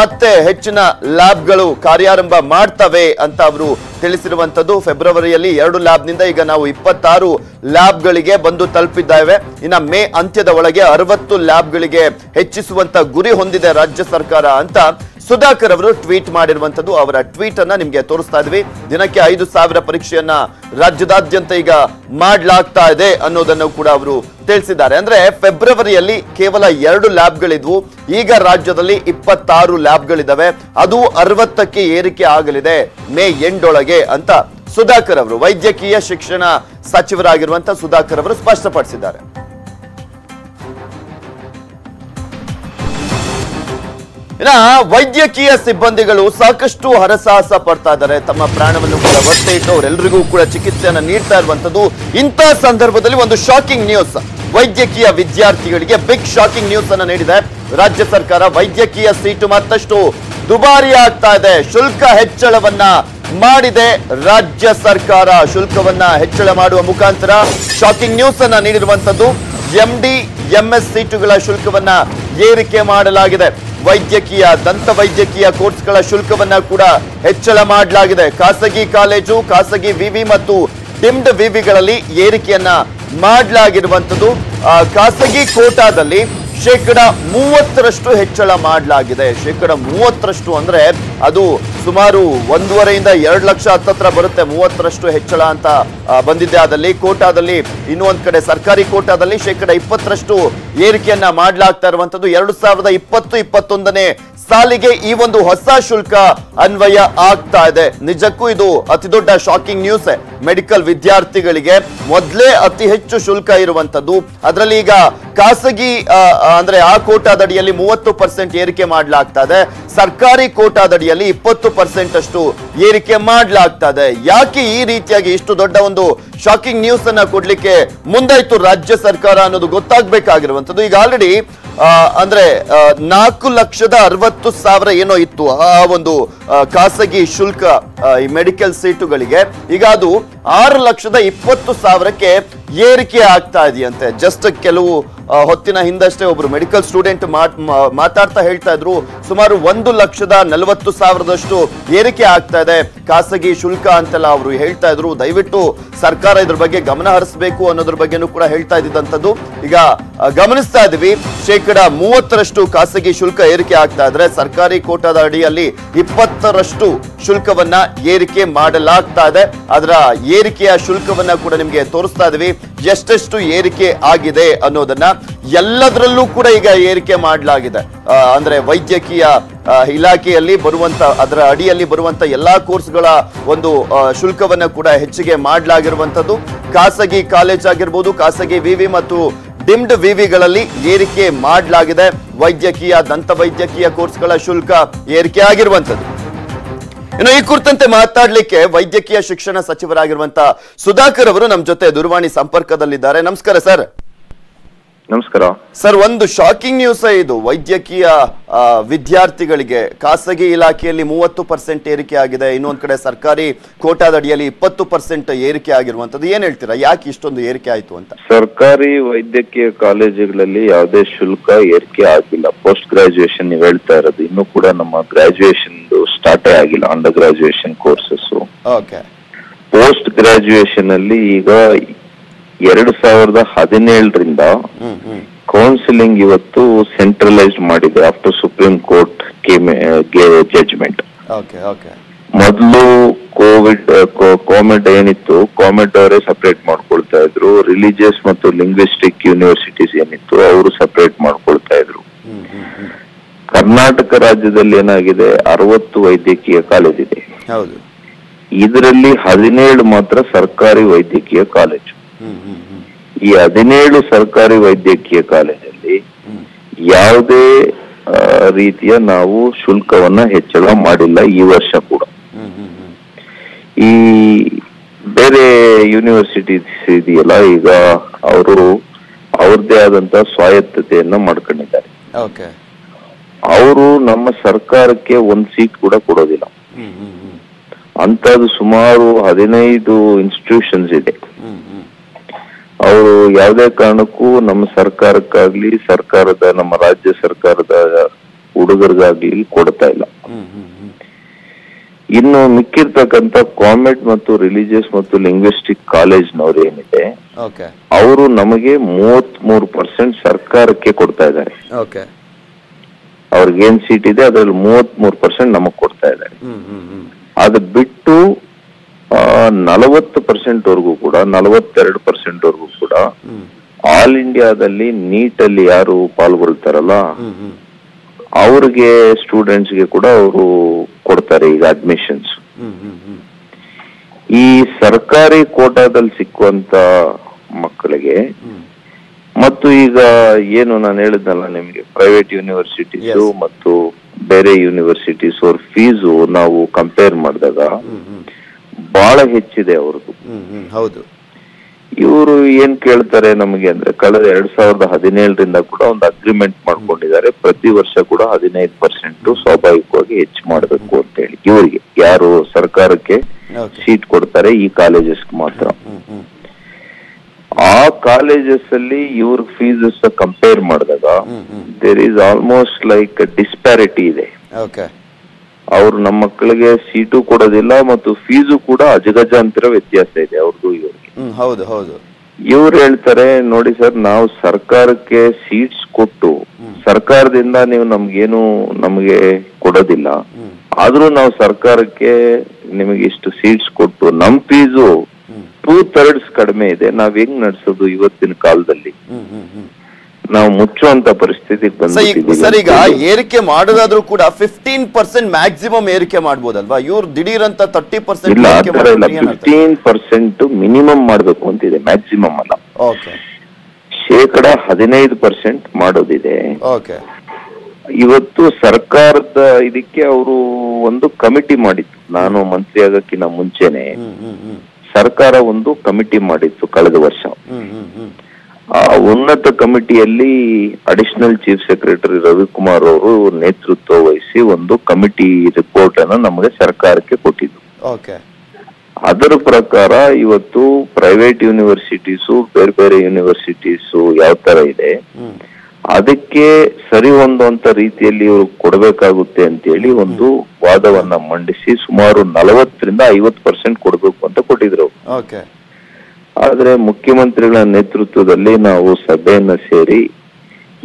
ಮತ್ತೆ ಹೆಚ್ಚಿನ ಲ್ಯಾಬ್ಗಳು ಕಾರ್ಯಾರಂಭ ಮಾಡ್ತವೆ ಅಂತ ಅವರು ತಿಳಿಸಿರುವಂತದ್ದು ಫೆಬ್ರವರಿಯಲ್ಲಿ ಎರಡು ಲ್ಯಾಬ್ನಿಂದ ಈಗ ನಾವು ಇಪ್ಪತ್ತಾರು ಲ್ಯಾಬ್ಗಳಿಗೆ ಬಂದು ತಲುಪಿದ್ದಾವೆ. ಇನ್ನ ಮೇ ಅಂತ್ಯದ ಒಳಗೆ ಅರವತ್ತು ಲ್ಯಾಬ್ಗಳಿಗೆ ಹೆಚ್ಚಿಸುವಂತ ಗುರಿ ಹೊಂದಿದೆ ರಾಜ್ಯ ಸರ್ಕಾರ ಅಂತ ಸುಧಾಕರ್ ಅವರು ಟ್ವೀಟ್ ಮಾಡಿರುವಂತದ್ದು ಅವರ ಟ್ವೀಟ್ ಅನ್ನ ನಿಮ್ಗೆ ತೋರಿಸ್ತಾ ಇದ್ವಿ. ದಿನಕ್ಕೆ ಐದು ಸಾವಿರ ಪರೀಕ್ಷೆಯನ್ನ ರಾಜ್ಯದಾದ್ಯಂತ ಈಗ ಮಾಡಲಾಗ್ತಾ ಇದೆ ಅನ್ನೋದನ್ನು ಕೂಡ ಅವರು ತಿಳಿಸಿದ್ದಾರೆ. ಅಂದ್ರೆ ಫೆಬ್ರವರಿಯಲ್ಲಿ ಕೇವಲ ಎರಡು ಲ್ಯಾಬ್ಗಳಿದ್ವು. ಈಗ ರಾಜ್ಯದಲ್ಲಿ ಇಪ್ಪತ್ತಾರು ಲ್ಯಾಬ್ಗಳಿದಾವೆ. ಅದು ಅರವತ್ತಕ್ಕೆ ಏರಿಕೆ ಆಗಲಿದೆ ಮೇ ಎಂಡೊಳಗೆ ಅಂತ ಸುಧಾಕರ್ ಅವರು ವೈದ್ಯಕೀಯ ಶಿಕ್ಷಣ ಸಚಿವರಾಗಿರುವಂತ ಸುಧಾಕರ್ ಅವರು ಸ್ಪಷ್ಟಪಡಿಸಿದ್ದಾರೆ. ಇನ್ನ ವೈದ್ಯಕೀಯ ಸಿಬ್ಬಂದಿಗಳು ಸಾಕಷ್ಟು ಹರಸಾಹಸ ಪಡ್ತಾ ಇದ್ದಾರೆ. ತಮ್ಮ ಪ್ರಾಣವನ್ನು ಕೂಡ ಒತ್ತೆ ಇಟ್ಟು ಅವರೆಲ್ಲರಿಗೂ ಕೂಡ ಚಿಕಿತ್ಸೆಯನ್ನು ನೀಡ್ತಾ ಇರುವಂತದ್ದು ಇಂತಹ ಸಂದರ್ಭದಲ್ಲಿ ಒಂದು ಶಾಕಿಂಗ್ ನ್ಯೂಸ್ ವೈದ್ಯಕೀಯ ವಿದ್ಯಾರ್ಥಿಗಳಿಗೆ ಬಿಗ್ ಶಾಕಿಂಗ್ ನ್ಯೂಸ್ ಅನ್ನು ನೀಡಿದೆ. ರಾಜ್ಯ ಸರ್ಕಾರ ವೈದ್ಯಕೀಯ ಸೀಟು ಮತ್ತಷ್ಟು ದುಬಾರಿ ಆಗ್ತಾ ಇದೆ. ಶುಲ್ಕ ಹೆಚ್ಚಳವನ್ನ ಮಾಡಿದೆ ರಾಜ್ಯ ಸರ್ಕಾರ. ಶುಲ್ಕವನ್ನ ಹೆಚ್ಚಳ ಮಾಡುವ ಮುಖಾಂತರ ಶಾಕಿಂಗ್ ನ್ಯೂಸ್ ಅನ್ನ ನೀಡಿರುವಂತದ್ದು ಎಂಡಿ ಎಂಎಸ್ ಸೀಟುಗಳ ಶುಲ್ಕವನ್ನ ಏರಿಕೆ ಮಾಡಲಾಗಿದೆ. ವೈದ್ಯಕೀಯ ದಂತ ವೈದ್ಯಕೀಯ ಕೋರ್ಸ್ಗಳ ಶುಲ್ಕವನ್ನ ಕೂಡ ಹೆಚ್ಚಳ ಮಾಡಲಾಗಿದೆ. ಖಾಸಗಿ ಕಾಲೇಜು ಖಾಸಗಿ ವಿವಿ ಮತ್ತು ಡಿಮ್ಡ್ ವಿವಿಗಳಲ್ಲಿ ಏರಿಕೆಯನ್ನ ಮಾಡಲಾಗಿರುವಂತದ್ದು ಆ, ಖಾಸಗಿ ಕೋಟಾದಲ್ಲಿ ಶೇಕಡ ಮೂವತ್ತರಷ್ಟು ಹೆಚ್ಚಳ ಮಾಡಲಾಗಿದೆ. ಶೇಕಡ ಮೂವತ್ತರಷ್ಟು ಅಂದ್ರೆ ಅದು ಸುಮಾರು ಒಂದೂವರೆಯಿಂದ ಎರಡು ಲಕ್ಷ ಹತ್ತತ್ರ ಬರುತ್ತೆ. ಮೂವತ್ತರಷ್ಟು ಹೆಚ್ಚಳ ಅಂತ ಬಂದಿದೆ ಅದಲ್ಲಿ ಕೋಟಾದಲ್ಲಿ ಇನ್ನೂ ಕಡೆ ಸರ್ಕಾರಿ ಕೋಟಾದಲ್ಲಿ ಶೇಕಡ ಇಪ್ಪತ್ತರಷ್ಟು ಏರಿಕೆಯನ್ನ ಮಾಡಲಾಗ್ತಾ ಇರುವಂತದ್ದು ಎರಡು ಸಾವಿರದ ಇಪ್ಪತ್ತು, ಇಪ್ಪತ್ತೊಂದನೇ ಸಾಲಿಗೆ ಈ ಒಂದು ಹೊಸ ಶುಲ್ಕ ಅನ್ವಯ ಆಗ್ತಾ ಇದೆ. ನಿಜಕ್ಕೂ ಇದು ಅತಿ ದೊಡ್ಡ ಶಾಕಿಂಗ್ ನ್ಯೂಸ್ ಮೆಡಿಕಲ್ ವಿದ್ಯಾರ್ಥಿಗಳಿಗೆ. ಮೊದಲೇ ಅತಿ ಹೆಚ್ಚು ಶುಲ್ಕ ಇರುವಂತದ್ದು. ಅದರಲ್ಲಿ ಈಗ ಖಾಸಗಿ ಅಂದ್ರೆ ಆ ಕೋಟಾದಡಿಯಲ್ಲಿ ಮೂವತ್ತು ಪರ್ಸೆಂಟ್ ಏರಿಕೆ ಮಾಡಲಾಗ್ತಾ ಇದೆ. ಸರ್ಕಾರಿ ಕೋಟಾದಡಿಯಲ್ಲಿ ಇಪ್ಪತ್ತು ಪರ್ಸೆಂಟ್ ಅಷ್ಟು ಏರಿಕೆ ಮಾಡಲಾಗ್ತಾ ಇದೆ. ಯಾಕೆ ಈ ರೀತಿಯಾಗಿ ಇಷ್ಟು ದೊಡ್ಡ ಒಂದು ಶಾಕಿಂಗ್ ನ್ಯೂಸ್ ಅನ್ನ ಕೊಡ್ಲಿಕ್ಕೆ ಮುಂದಾಯ್ತು ರಾಜ್ಯ ಸರ್ಕಾರ ಅನ್ನೋದು ಗೊತ್ತಾಗ್ಬೇಕಾಗಿರುವಂತದ್ದು ಈಗ ಆಲ್ರೆಡಿ ಅಂದ್ರೆ ನಾಲ್ಕು ಲಕ್ಷದ ಅರವತ್ತು ಸಾವಿರ ಏನೋ ಇತ್ತು ಆ ಒಂದು ಖಾಸಗಿ ಶುಲ್ಕ ಈ ಮೆಡಿಕಲ್ ಸೀಟುಗಳಿಗೆ ಈಗ ಅದು ಆರು ಲಕ್ಷದ ಇಪ್ಪತ್ತು ಸಾವಿರಕ್ಕೆ ಏರಿಕೆ ಆಗ್ತಾ ಇದೆಯಂತೆ. ಜಸ್ಟ್ ಕೆಲವು ಹೊತ್ತಿನ ಹಿಂದಷ್ಟೇ ಒಬ್ರು ಮೆಡಿಕಲ್ ಸ್ಟೂಡೆಂಟ್ ಮಾತಾಡ್ತಾ ಹೇಳ್ತಾ ಇದ್ರು. ಸುಮಾರು ಒಂದು ಲಕ್ಷದ ನಲವತ್ತು ಸಾವಿರದಷ್ಟು ಏರಿಕೆ ಆಗ್ತಾ ಇದೆ. ಖಾಸಗಿ ಶುಲ್ಕ ಅಂತೆಲ್ಲ ಅವರು ಹೇಳ್ತಾ ಇದ್ರು. ದಯವಿಟ್ಟು ಸರ್ಕಾರ ಇದ್ರ ಬಗ್ಗೆ ಗಮನ ಹರಿಸಬೇಕು ಅನ್ನೋದ್ರ ಬಗ್ಗೆನೂ ಕೂಡ ಹೇಳ್ತಾ ಇದ್ದಂಥದ್ದು ಈಗ ಗಮನಿಸ್ತಾ ಇದೀವಿ. ಶೇಕಡ ಮೂವತ್ತರಷ್ಟು ಖಾಸಗಿ ಶುಲ್ಕ ಏರಿಕೆ ಆಗ್ತಾ ಇದ್ರೆ ಸರ್ಕಾರಿ ಕೋಟಾದ ಅಡಿಯಲ್ಲಿ ಇಪ್ಪತ್ತರಷ್ಟು ಶುಲ್ಕವನ್ನ ಏರಿಕೆ ಮಾಡಲಾಗ್ತಾ ಇದೆ. ಅದರ ಏರಿಕೆಯ ಶುಲ್ಕವನ್ನ ಕೂಡ ನಿಮಗೆ ತೋರಿಸ್ತಾ ಇದೀವಿ. ಎಷ್ಟೆಷ್ಟು ಏರಿಕೆ ಆಗಿದೆ ಅನ್ನೋದನ್ನ ಎಲ್ಲದರಲ್ಲೂ ಕೂಡ ಈಗ ಏರಿಕೆ ಮಾಡಲಾಗಿದೆ. ಅಂದ್ರೆ ವೈದ್ಯಕೀಯ ಇಲಾಖೆಯಲ್ಲಿ ಬರುವಂತ, ಅದರ ಅಡಿಯಲ್ಲಿ ಬರುವಂತ ಎಲ್ಲಾ ಕೋರ್ಸ್ಗಳ ಒಂದು ಶುಲ್ಕವನ್ನ ಕೂಡ ಹೆಚ್ಚಿಗೆ ಮಾಡಲಾಗಿರುವಂತದ್ದು ಖಾಸಗಿ ಕಾಲೇಜ್ ಆಗಿರ್ಬೋದು, ಖಾಸಗಿ ವಿವಿ ಮತ್ತು ಡಿಮ್ಡ್ ವಿವಿಗಳಲ್ಲಿ ಏರಿಕೆ ಮಾಡಲಾಗಿದೆ. ವೈದ್ಯಕೀಯ ದಂತ ವೈದ್ಯಕೀಯ ಕೋರ್ಸ್ಗಳ ಶುಲ್ಕ ಏರಿಕೆ ಆಗಿರುವಂತದ್ದು ಇನ್ನು ಈ ಕುರಿತಂತೆ ಮಾತಾಡ್ಲಿಕ್ಕೆ ವೈದ್ಯಕೀಯ ಶಿಕ್ಷಣ ಸಚಿವರಾಗಿರುವಂತ ಸುಧಾಕರ್ ಅವರು ನಮ್ಮ ಜೊತೆ ದೂರವಾಣಿ ಸಂಪರ್ಕದಲ್ಲಿದ್ದಾರೆ. ನಮಸ್ಕಾರ ಸರ್. ನಮಸ್ಕಾರ. ಸರ್ ಒಂದು ಶಾಕಿಂಗ್ ನ್ಯೂಸ್ ಇದು. ವೈದ್ಯಕೀಯ ವಿದ್ಯಾರ್ಥಿಗಳಿಗೆ ಖಾಸಗಿ ಇಲಾಖೆಯಲ್ಲಿ ಮೂವತ್ತು ಪರ್ಸೆಂಟ್ ಏರಿಕೆ ಆಗಿದೆ. ಇನ್ನೊಂದ್ ಕಡೆ ಸರ್ಕಾರಿ ಕೋಟಾದಡಿಯಲ್ಲಿ ಇಪ್ಪತ್ತು ಪರ್ಸೆಂಟ್ ಏರಿಕೆ ಆಗಿರುವಂತದ್ದು ಏನ್ ಹೇಳ್ತೀರಾ? ಯಾಕೆ ಇಷ್ಟೊಂದು ಏರಿಕೆ ಆಯ್ತು ಅಂತ? ಸರ್ಕಾರಿ ವೈದ್ಯಕೀಯ ಕಾಲೇಜುಗಳಲ್ಲಿ ಯಾವುದೇ ಶುಲ್ಕ ಏರಿಕೆ ಆಗಿಲ್ಲ. ಪೋಸ್ಟ್ ಗ್ರಾಜುಯೇಷನ್ ನೀವು ಹೇಳ್ತಾ ಇರೋದು. ಇನ್ನೂ ಕೂಡ ನಮ್ಮ ಗ್ರಾಜುಯೇಷನ್ ಸ್ಟಾರ್ಟೇ ಆಗಿಲ್ಲ. Under graduation courses okay. Post graduation ಅಲ್ಲಿ ಈಗ ಎರಡು ಸಾವಿರದ ಹದಿನೇಳರಿಂದ ಕೌನ್ಸಿಲಿಂಗ್ ಇವತ್ತು ಸೆಂಟ್ರಲೈಸ್ಡ್ ಮಾಡಿದೆ ಆಫ್ಟರ್ ಸುಪ್ರೀಂ ಕೋರ್ಟ್ ಜಡ್ಜ್ಮೆಂಟ್ ಮೊದಲು ಕೋವಿಡ್ ಕಾಮೆಡ್ ಏನಿತ್ತು ಕಾಮೆಡ್ ಅವರೇ ಸಪರೇಟ್ ಮಾಡ್ಕೊಳ್ತಾ ಇದ್ರು. ರಿಲಿಜಿಯಸ್ ಮತ್ತು ಲಿಂಗ್ವಿಸ್ಟಿಕ್ ಯೂನಿವರ್ಸಿಟೀಸ್ ಏನಿತ್ತು ಅವರು ಸಪರೇಟ್ ಮಾಡ್ಕೊಳ್ತಾ ಇದ್ರು. ಕರ್ನಾಟಕ ರಾಜ್ಯದಲ್ಲಿ ಏನಾಗಿದೆ ಅರವತ್ತು ವೈದ್ಯಕೀಯ ಕಾಲೇಜ್ ಇದೆ. ಇದರಲ್ಲಿ ಹದಿನೇಳು ಮಾತ್ರ ಸರ್ಕಾರಿ ವೈದ್ಯಕೀಯ ಕಾಲೇಜು. ಈ ಹದಿನೇಳು ಸರ್ಕಾರಿ ವೈದ್ಯಕೀಯ ಕಾಲೇಜಲ್ಲಿ ಯಾವುದೇ ರೀತಿಯ ನಾವು ಶುಲ್ಕವನ್ನ ಹೆಚ್ಚಳ ಮಾಡಿಲ್ಲ ಈ ವರ್ಷ ಕೂಡ. ಈ ಬೇರೆ ಯೂನಿವರ್ಸಿಟೀಸ್ ಇದೆಯಲ್ಲ ಈಗ ಅವರು ಅವ್ರದ್ದೇ ಆದಂತ ಸ್ವಾಯತ್ತತೆಯನ್ನ ಮಾಡ್ಕೊಂಡಿದ್ದಾರೆ. ಅವರು ನಮ್ಮ ಸರ್ಕಾರಕ್ಕೆ ಒಂದ್ ಸೀಟ್ ಕೂಡ ಕೊಡೋದಿಲ್ಲ. ಅಂತದ್ದು ಸುಮಾರು ಹದಿನೈದು ಇನ್ಸ್ಟಿಟ್ಯೂಷನ್ಸ್ ಇದೆ. ಅವರು ಯಾವುದೇ ಕಾರಣಕ್ಕೂ ನಮ್ಮ ಸರ್ಕಾರಕ್ಕಾಗ್ಲಿ ಸರ್ಕಾರದ ನಮ್ಮ ರಾಜ್ಯ ಸರ್ಕಾರದ ಹುಡುಗರಿಗಾಗ್ಲಿ ಕೊಡ್ತಾ ಇಲ್ಲ. ಇನ್ನು ಮಿಕ್ಕಿರ್ತಕ್ಕಂಥ ಕಾಮೆಂಟ್ ಮತ್ತು ರಿಲಿಜಿಯಸ್ ಮತ್ತು ಲಿಂಗ್ವಿಸ್ಟಿಕ್ ಕಾಲೇಜ್ನವ್ರು ಏನಿದೆ ಅವರು ನಮಗೆ ಮೂವತ್ತ್ ಮೂರು ಪರ್ಸೆಂಟ್ ಸರ್ಕಾರಕ್ಕೆ ಕೊಡ್ತಾ ಇದ್ದಾರೆ. ಓಕೆ. ಅವ್ರಿಗೆ ಏನ್ ಸೀಟ್ ಇದೆ ಅದ್ರಲ್ಲಿ ಮೂವತ್ಮೂರು ಪರ್ಸೆಂಟ್ ನಮಗ್ ಕೊಡ್ತಾ ಇದ್ದಾರೆ. ಅದು ಬಿಟ್ಟು ನಲವತ್ತು ಪರ್ಸೆಂಟ್ ವರ್ಗೂ ಕೂಡ ನಲವತ್ತೆರಡು ಪರ್ಸೆಂಟ್ ವರ್ಗೂ ಕೂಡ ಆಲ್ ಇಂಡಿಯಾದಲ್ಲಿ ನೀಟ್ ಅಲ್ಲಿ ಯಾರು ಪಾಲ್ಗೊಳ್ತಾರಲ್ಲ ಅವ್ರಿಗೆ ಸ್ಟೂಡೆಂಟ್ಸ್ಗೆ ಕೂಡ ಅವರು ಕೊಡ್ತಾರೆ ಈಗ ಅಡ್ಮಿಷನ್ಸ್ ಈ ಸರ್ಕಾರಿ ಕೋಟಾದಲ್ಲಿ ಸಿಕ್ಕುವಂತ ಮಕ್ಕಳಿಗೆ ಮತ್ತು ಈಗ ಏನು ನಾನು ಹೇಳಿದ್ನಲ್ಲ ನಿಮಗೆ ಪ್ರೈವೇಟ್ ಯೂನಿವರ್ಸಿಟೀಸ್ ಮತ್ತು ಬೇರೆ ಯೂನಿವರ್ಸಿಟೀಸ್ ಅವ್ರ ಫೀಸು ನಾವು ಕಂಪೇರ್ ಮಾಡಿದಾಗ ಬಹಳ ಹೆಚ್ಚಿದೆ ಅವ್ರದ್ದು. ಹೌದು. ಇವರು ಏನ್ ಕೇಳ್ತಾರೆ ನಮಗೆ ಅಂದ್ರೆ ಕಳೆದ ಎರಡ್ ಸಾವಿರದ ಹದಿನೇಳರಿಂದ ಕೂಡ ಒಂದು ಅಗ್ರಿಮೆಂಟ್ ಮಾಡ್ಕೊಂಡಿದ್ದಾರೆ. ಪ್ರತಿ ವರ್ಷ ಕೂಡ ಹದಿನೈದು ಪರ್ಸೆಂಟ್ ಸ್ವಾಭಾವಿಕವಾಗಿ ಹೆಚ್ಚು ಮಾಡಬೇಕು ಅಂತ ಹೇಳಿ. ಇವರಿಗೆ ಯಾರು ಸರ್ಕಾರಕ್ಕೆ ಸೀಟ್ ಕೊಡ್ತಾರೆ ಈ ಕಾಲೇಜಸ್ ಮಾತ್ರ. ಆ ಕಾಲೇಜಸ್ ಅಲ್ಲಿ ಇವ್ರ ಫೀಸಸ್ ಕಂಪೇರ್ ಮಾಡಿದಾಗ there is almost like disparity ಇದೆ. ಓಕೆ. ಅವ್ರು ನಮ್ಮ ಮಕ್ಕಳಿಗೆ ಸೀಟು ಕೊಡೋದಿಲ್ಲ ಮತ್ತು ಫೀಸು ಕೂಡ ಅಜಗಜಾಂತರ ವ್ಯತ್ಯಾಸ ಇದೆ ಅವ್ರದ್ದು ಇವ್ರಿಗೆ. ಹೌದು ಹೌದು. ಇವ್ರು ಹೇಳ್ತಾರೆ ನೋಡಿ ಸರ್ ನಾವು ಸರ್ಕಾರಕ್ಕೆ ಸೀಟ್ಸ್ ಕೊಟ್ಟು ಸರ್ಕಾರದಿಂದ ನೀವು ನಮ್ಗೇನು ನಮಗೆ ಕೊಡೋದಿಲ್ಲ. ಆದ್ರೂ ನಾವು ಸರ್ಕಾರಕ್ಕೆ ನಿಮಗೆ ಇಷ್ಟು ಸೀಟ್ಸ್ ಕೊಟ್ಟು ನಮ್ ಫೀಸು ಟೂ ಥರ್ಡ್ಸ್ ಕಡಿಮೆ ಇದೆ. ನಾವ್ ಹೆಂಗ್ ನಡೆಸೋದು ಇವತ್ತಿನ ಕಾಲದಲ್ಲಿ? ನಾವು ಮುಚ್ಚುವಂತ ಪರಿಸ್ಥಿತಿ ಸರ್ ಈಗ- ಏರಿಕೆ ಮಾಡೋದಾದ್ರೂ ಕೂಡ ಫಿಫ್ಟೀನ್ ಪರ್ಸೆಂಟ್ ಮ್ಯಾಕ್ಸಿಮಮ್ ಏರಿಕೆ ಮಾಡ್ಬೋದಲ್ವಾ? ಇವ್ರು ದಿಢೀರ್ ಅಂತ ತರ್ಟಿ ಪರ್ಸೆಂಟ್ ಪರ್ಸೆಂಟ್ ಮಿನಿಮಮ್ ಮಾಡ್ಬೇಕು ಅಂತಿದೆ ಮ್ಯಾಕ್ಸಿಮಮ್ ಅಲ್ಲ. ಓಕೆ ಶೇಕಡ ಹದಿನೈದು ಪರ್ಸೆಂಟ್ ಮಾಡೋದಿದೆ. ಓಕೆ ಇವತ್ತು ಸರ್ಕಾರದ ಇದಕ್ಕೆ ಅವರು ಒಂದು ಕಮಿಟಿ ಮಾಡಿತ್ತು. ನಾನು ಮಂತ್ರಿ ಆಗಕ್ಕಿಂತ ಮುಂಚೆನೆ. ಸರ್ಕಾರ ಒಂದು ಕಮಿಟಿ ಮಾಡಿತ್ತು ಕಳೆದ ವರ್ಷ. ಉನ್ನತ ಕಮಿಟಿಯಲ್ಲಿ ಅಡಿಷನಲ್ ಚೀಫ್ ಸೆಕ್ರೆಟರಿ ರವಿಕುಮಾರ್ ಅವರು ನೇತೃತ್ವ ವಹಿಸಿ ಒಂದು ಕಮಿಟಿ ರಿಪೋರ್ಟ್ ಅನ್ನು ನಮಗೆ ಸರ್ಕಾರಕ್ಕೆ ಕೊಟ್ಟಿದ್ರು. ಓಕೆ ಅದರ ಪ್ರಕಾರ ಇವತ್ತು ಪ್ರೈವೇಟ್ ಯೂನಿವರ್ಸಿಟೀಸು ಬೇರೆ ಬೇರೆ ಯೂನಿವರ್ಸಿಟೀಸು ಯಾವ ತರ ಇದೆ ಅದಕ್ಕೆ ಸರಿ ಹೊಂದುವಂತ ರೀತಿಯಲ್ಲಿ ಇವರು ಕೊಡಬೇಕಾಗುತ್ತೆ ಅಂತೇಳಿ ಒಂದು ವಾದವನ್ನ ಮಂಡಿಸಿ ಸುಮಾರು ನಲವತ್ತರಿಂದ ಐವತ್ತು ಪರ್ಸೆಂಟ್ ಕೊಡಬೇಕು ಅಂತ ಕೊಟ್ಟಿದ್ರು ಆದ್ರೆ ಮುಖ್ಯಮಂತ್ರಿಗಳ ನೇತೃತ್ವದಲ್ಲಿ ನಾವು ಸಭೆಯನ್ನ ಸೇರಿ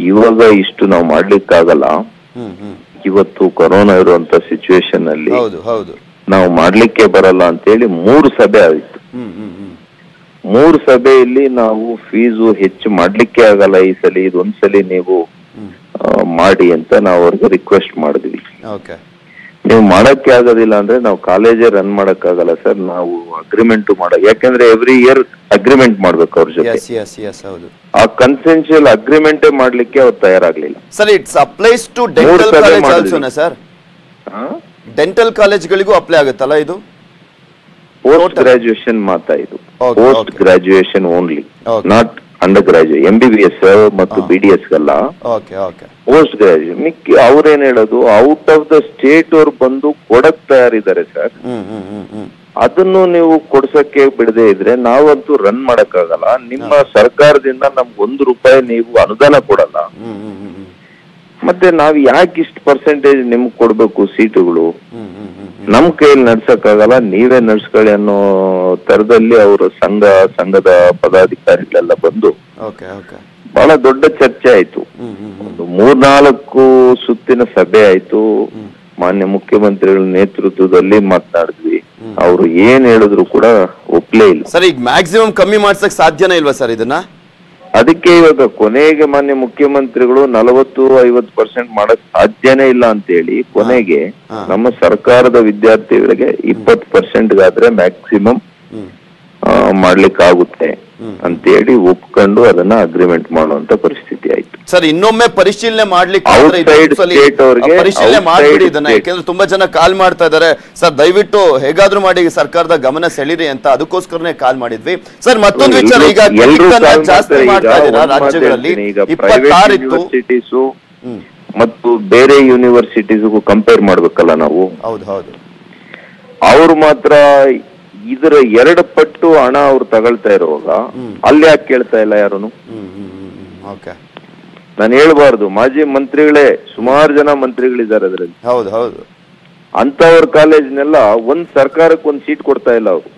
ಇವಾಗ ಇಷ್ಟು ನಾವು ಮಾಡ್ಲಿಕ್ಕಾಗಲ್ಲ. ಇವತ್ತು ಕೊರೋನಾ ಇರುವಂತ ಸಿಚುವೇಶನ್ ಅಲ್ಲಿ ನಾವು ಮಾಡ್ಲಿಕ್ಕೆ ಬರಲ್ಲ ಅಂತ ಹೇಳಿ ಮೂರು ಸಭೆ ಆಯ್ತು. ಮೂರು ಸಭೆಯಲ್ಲಿ ನಾವು ಫೀಸು ಹೆಚ್ಚು ಮಾಡ್ಲಿಕ್ಕೆ ಆಗಲ್ಲ ಈ ಸಲ ಇದೊಂದ್ಸಲಿ ನೀವು ಮಾಡಿ ಅಂತ ನಾವು ಅವ್ರಿಗೆ ರಿಕ್ವೆಸ್ಟ್ ಮಾಡಿದ್ವಿ. ಓಕೆ ನೀವು ಮಾಡಕ್ಕೆ ಆಗೋದಿಲ್ಲ ಅಂದ್ರೆ ನಾವು ಕಾಲೇಜೇ ರನ್ ಮಾಡಕ್ ಆಗಲ್ಲ ಸರ್. ನಾವು ಅಗ್ರಿಮೆಂಟ್ ಮಾಡ ಯಾಕಂದ್ರೆ ಎವ್ರಿ ಇಯರ್ ಅಗ್ರಿಮೆಂಟ್ ಮಾಡ್ಬೇಕು ಅವ್ರ ಜೊತೆ. ಎಸ್ ಎಸ್ ಎಸ್ ಹೌದು. ಆ ಕನ್ಸೆನ್ಶಿಯಲ್ ಅಗ್ರಿಮೆಂಟೇ ಮಾಡ್ಲಿಕ್ಕೆ ಅವ್ರು ತಯಾರಾಗ್ಲಿಲ್ಲ. Sir it's applies to dental college ಆಲ್ಸೋನಾ sir? Dental ಕಾಲೇಜ್ಗಳಿಗೂ ಅಪ್ಲೈ ಆಗುತ್ತಲ್ಲ ಇದು? ಪೋಸ್ಟ್ ಗ್ರಾಜುಯೇಷನ್ ಮಾತಾ ಇದು. Post graduation only. Not under graduate M B B S ಮತ್ತು. ಬಿ ಡಿ ಎಸ್ ಗಲ್ಲ. ಓಕೆ ಓಕೆ ಪೋಸ್ಟ್ ಗ್ರಾಜುಯೇಟ್ ಮಿಕ್ಕಿ ಅವ್ರೇನ್ ಹೇಳೋದು? ಔಟ್ ಆಫ್ ದ ಸ್ಟೇಟ್ ಅವ್ರು ಬಂದು ಕೊಡಕ್ ತಯಾರಿದ್ದಾರೆ ಸರ್. ಅದನ್ನು ನೀವು ಕೊಡ್ಸಕ್ಕೆ ಬಿಡದೆ ಇದ್ರೆ ನಾವಂತೂ ರನ್ ಮಾಡಕ್ಕಾಗಲ್ಲ. ನಿಮ್ಮ ಸರ್ಕಾರದಿಂದ ನಮ್ಗೆ ಒಂದು ರೂಪಾಯಿ ನೀವು ಅನುದಾನ ಕೊಡಲ್ಲ. ಮತ್ತೆ ನಾವ್ ಯಾಕೆ ಇಷ್ಟು ಪರ್ಸೆಂಟೇಜ್ ನಿಮ್ಗೆ ಕೊಡ್ಬೇಕು ಸೀಟುಗಳು? ನಮ್ ಕೈಯಲ್ಲಿ ನಡ್ಸಕ್ಕಾಗಲ್ಲ ನೀವೇ ನಡ್ಸ್ಕೊಳ್ಳಿ ಅನ್ನೋ ತರದಲ್ಲಿ ಅವರು ಸಂಘ ಸಂಘದ ಪದಾಧಿಕಾರಿಗಳೆಲ್ಲ ಬಂದು ಬಹಳ ದೊಡ್ಡ ಚರ್ಚೆ ಆಯ್ತು. ಮೂರ್ನಾಲ್ಕು ಸುತ್ತಿನ ಸಭೆ ಆಯ್ತು. ಮಾನ್ಯ ಮುಖ್ಯಮಂತ್ರಿಗಳ ನೇತೃತ್ವದಲ್ಲಿ ಮಾತನಾಡಿದ್ವಿ. ಅವರು ಏನ್ ಹೇಳಿದ್ರು ಕೂಡ ಒಪ್ಲೇ ಇಲ್ಲ. ಸರ್ ಈಗ ಮ್ಯಾಕ್ಸಿಮಮ್ ಕಮ್ಮಿ ಮಾಡ್ಸಕ್ ಸಾಧ್ಯನೇ ಇಲ್ವಾ ಸರ್ ಇದನ್ನ? ಅದಕ್ಕೆ ಇವಾಗ ಕೊನೆಗೆ ಮಾನ್ಯ ಮುಖ್ಯಮಂತ್ರಿಗಳು ನಲವತ್ತು ಐವತ್ತು ಪರ್ಸೆಂಟ್ ಮಾಡಕ್ ಸಾಧ್ಯನೇ ಇಲ್ಲ ಅಂತ ಹೇಳಿ ಕೊನೆಗೆ ನಮ್ಮ ಸರ್ಕಾರದ ವಿದ್ಯಾರ್ಥಿಗಳಿಗೆ ಇಪ್ಪತ್ತು ಪರ್ಸೆಂಟ್ಗಾದ್ರೆ ಮ್ಯಾಕ್ಸಿಮಮ್ ಹ್ಮ್. ಮಾಡ್ಲಿಕ್ಕಾಗುತ್ತೆ. ಅಂತೇಳಿ ಒಪ್ಕೊಂಡು ಅದನ್ನ ಅಗ್ರಿಮೆಂಟ್ ಮಾಡುವಂತ ಪರಿಸ್ಥಿತಿ ಆಯ್ತು. ಸರ್ ಇನ್ನೊಮ್ಮೆ ಪರಿಶೀಲನೆ ಮಾಡ್ಲಿಕ್ಕೆ ಪರಿಶೀಲನೆ ಮಾಡಿಬಿಡಿ ಇದನ್ನ. ಯಾಕೆಂದ್ರೆ ತುಂಬಾ ಜನ ಕಾಲ್ ಮಾಡ್ತಾ ಇದಾರೆ. ಸರ್ ದಯವಿಟ್ಟು ಹೇಗಾದ್ರೂ ಮಾಡಿ ಸರ್ಕಾರದ ಗಮನ ಸೆಳೀರಿ ಅಂತ ಅದಕ್ಕೋಸ್ಕರನೇ ಕಾಲ್ ಮಾಡಿದ್ವಿ. ಸರ್ ಮತ್ತೊಂದು ವಿಚಾರ ಈಗ ಜಾಸ್ತಿ ಮಾಡ್ತಾ ಇದ್ದೀರಾ ರಾಜ್ಯಗಳಲ್ಲಿ? ಇಪ್ಪತ್ತಾರು ಇತ್ತು ಮತ್ತು ಬೇರೆ ಯೂನಿವರ್ಸಿಟೀಸ್ಗೂ ಕಂಪೇರ್ ಮಾಡ್ಬೇಕಲ್ಲ ನಾವು? ಹೌದು ಹೌದು. ಅವ್ರು ಮಾತ್ರ ಇದರ ಎರಡು ಪಟ್ಟು ಹಣ ಅವ್ರು ತಗೊಳ್ತಾ ಇರುವಾಗ ಅಲ್ಲಿ ಯಾಕೆ ಕೇಳ್ತಾ ಇಲ್ಲ ಓಕೆ ನಾನು ಹೇಳ್ಬಾರ್ದು ಮಾಜಿ ಮಂತ್ರಿಗಳೇ ಸುಮಾರು ಜನ ಮಂತ್ರಿಗಳಿದ್ದಾರೆ ಅದರಲ್ಲಿ. ಹೌದು ಹೌದು. ಅಂತವ್ರ ಕಾಲೇಜ್ನೆಲ್ಲ ಒಂದ್ ಸರ್ಕಾರಕ್ಕೆ ಒಂದ್ ಸೀಟ್ ಕೊಡ್ತಾ ಇಲ್ಲ ಅವರು.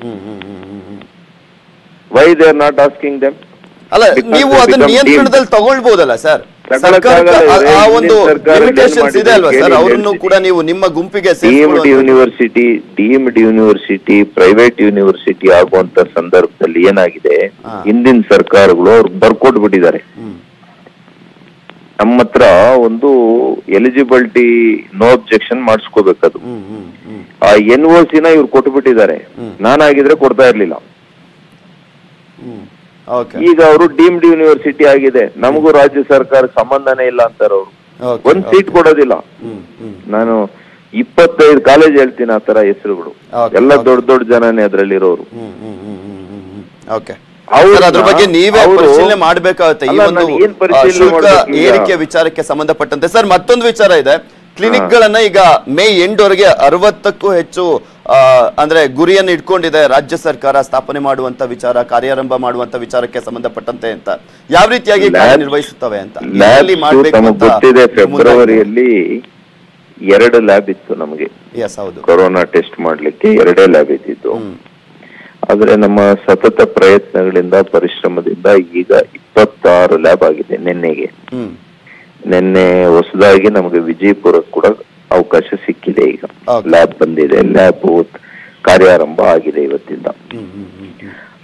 Why they are not asking them ಅಲ್ಲ ನೀವು ಅದನ್ನ ನಿಯಂತ್ರಣದಲ್ಲಿ ತಗೊಳ್ಬಹುದಲ್ಲ ಸರ್? ಆ- ಆ ಒಂದು ಸರ್ಕಾರ ಏನ್ ಲಿಮಿಟೇಷನ್ಸ್ ಇದೆ ಅಲ್ವಾ ಸರ್? ಅವರನ್ನು ಕೂಡ ನೀವು ನಿಮ್ಮ ಗುಂಪಿಗೆ deemed university deemed university private university ಆಗುವಂತ ಸಂದರ್ಭದಲ್ಲಿ ಏನಾಗಿದೆ? ಹಿಂದಿನ ಸರ್ಕಾರಗಳು ಅವ್ರು ಬರ್ಕೊಟ್ಬಿಟ್ಟಿದ್ದಾರೆ. ಬಿಟ್ಟಿದ್ದಾರೆ ನಮ್ಮ ಹತ್ರ ಒಂದು ಎಲಿಜಿಬಿಲಿಟಿ ನೋ ಅಬ್ಜೆಕ್ಷನ್ ಮಾಡಿಸ್ಕೋಬೇಕದು. ಆ ಎನ್ ಒ ಸಿನ ಇವ್ರು ಕೊಟ್ಬಿಟ್ಟಿದ್ದಾರೆ. ಬಿಟ್ಟಿದ್ದಾರೆ ನಾನಾಗಿದ್ರೆ ಕೊಡ್ತಾ ಇರ್ಲಿಲ್ಲ. ಈಗ ಅವರು ಡೀಮ್ಡ್ ಯೂನಿವರ್ಸಿಟಿ ಆಗಿದೆ. ನಮಗೂ ರಾಜ್ಯ ಸರ್ಕಾರ ಸಂಬಂಧನೇ ಇಲ್ಲ ಅಂತಾರೆ ಅವರು. ಒಂದ್ ಸೀಟ್ ಕೊಡೋದಿಲ್ಲ. ನಾನು ಇಪ್ಪತ್ತೈದು ಕಾಲೇಜ್ ಹೇಳ್ತೀನಿ ಆ ತರ ಹೆಸರುಗಳು. ಎಲ್ಲ. ದೊಡ್ಡ ದೊಡ್ಡ ಜನನೇ ಅದ್ರಲ್ಲಿರೋರು. ಅದ್ರ ಬಗ್ಗೆ ನೀವೇ ಪರಿಶೀಲನೆ ಮಾಡಬೇಕಾಗುತ್ತೆ. ಈ ಒಂದು ಶುಲ್ಕ ಏರಿಕೆ ವಿಚಾರಕ್ಕೆ ಸಂಬಂಧಪಟ್ಟಂತೆ. ಸರ್ ಮತ್ತೊಂದು ವಿಚಾರ ಇದೆ. ಕ್ಲಿನಿಕ್ ಗಳನ್ನ ಈಗ ಮೇ ಎಂಟವರೆಗೆ ಅರವತ್ತಕ್ಕೂ ಹೆಚ್ಚು ಅಂದ್ರೆ ಗುರಿಯನ್ನು ಇಟ್ಕೊಂಡಿದೆ ರಾಜ್ಯ ಸರ್ಕಾರ ಸ್ಥಾಪನೆ ಮಾಡುವಂತ ವಿಚಾರ ಕಾರ್ಯಾರಂಭ ಮಾಡುವಂತ ವಿಚಾರಕ್ಕೆ ಸಂಬಂಧಪಟ್ಟಂತೆ ಅಂತ. ಯಾವ ರೀತಿಯಾಗಿ ನಿರ್ವಹಿಸುತ್ತವೆ ಕಾರ್ಯನಿರ್ವಹಿಸುತ್ತವೆ ಅಂತ? ಗೊತ್ತಿದೆ ಫೆಬ್ರವರಿಯಲ್ಲಿ ಎರಡು ಲ್ಯಾಬ್ ಇತ್ತು ನಮಗೆ. ಕೊರೋನಾ ಟೆಸ್ಟ್ ಮಾಡ್ಲಿಕ್ಕೆ ಎರಡೇ ಲ್ಯಾಬ್ ಇದ್ದಿದ್ದು. ಹ್ಮ್. ಆದ್ರೆ ನಮ್ಮ ಸತತ ಪ್ರಯತ್ನಗಳಿಂದ ಪರಿಶ್ರಮದಿಂದ ಈಗ ಇಪ್ಪತ್ತಾರು ಲ್ಯಾಬ್ ಆಗಿದೆ ನಿನ್ನೆಗೆ. ನಿನ್ನೆ ಹೊಸದಾಗಿ ನಮಗೆ ವಿಜಯಪುರ ಕೂಡ ಅವಕಾಶ ಸಿಕ್ಕಿದೆ ಈಗ. ಲ್ಯಾಬ್ ಬಂದಿದೆ. ಲ್ಯಾಬ್ ಕಾರ್ಯಾರಂಭ ಆಗಿದೆ ಇವತ್ತಿಂದ.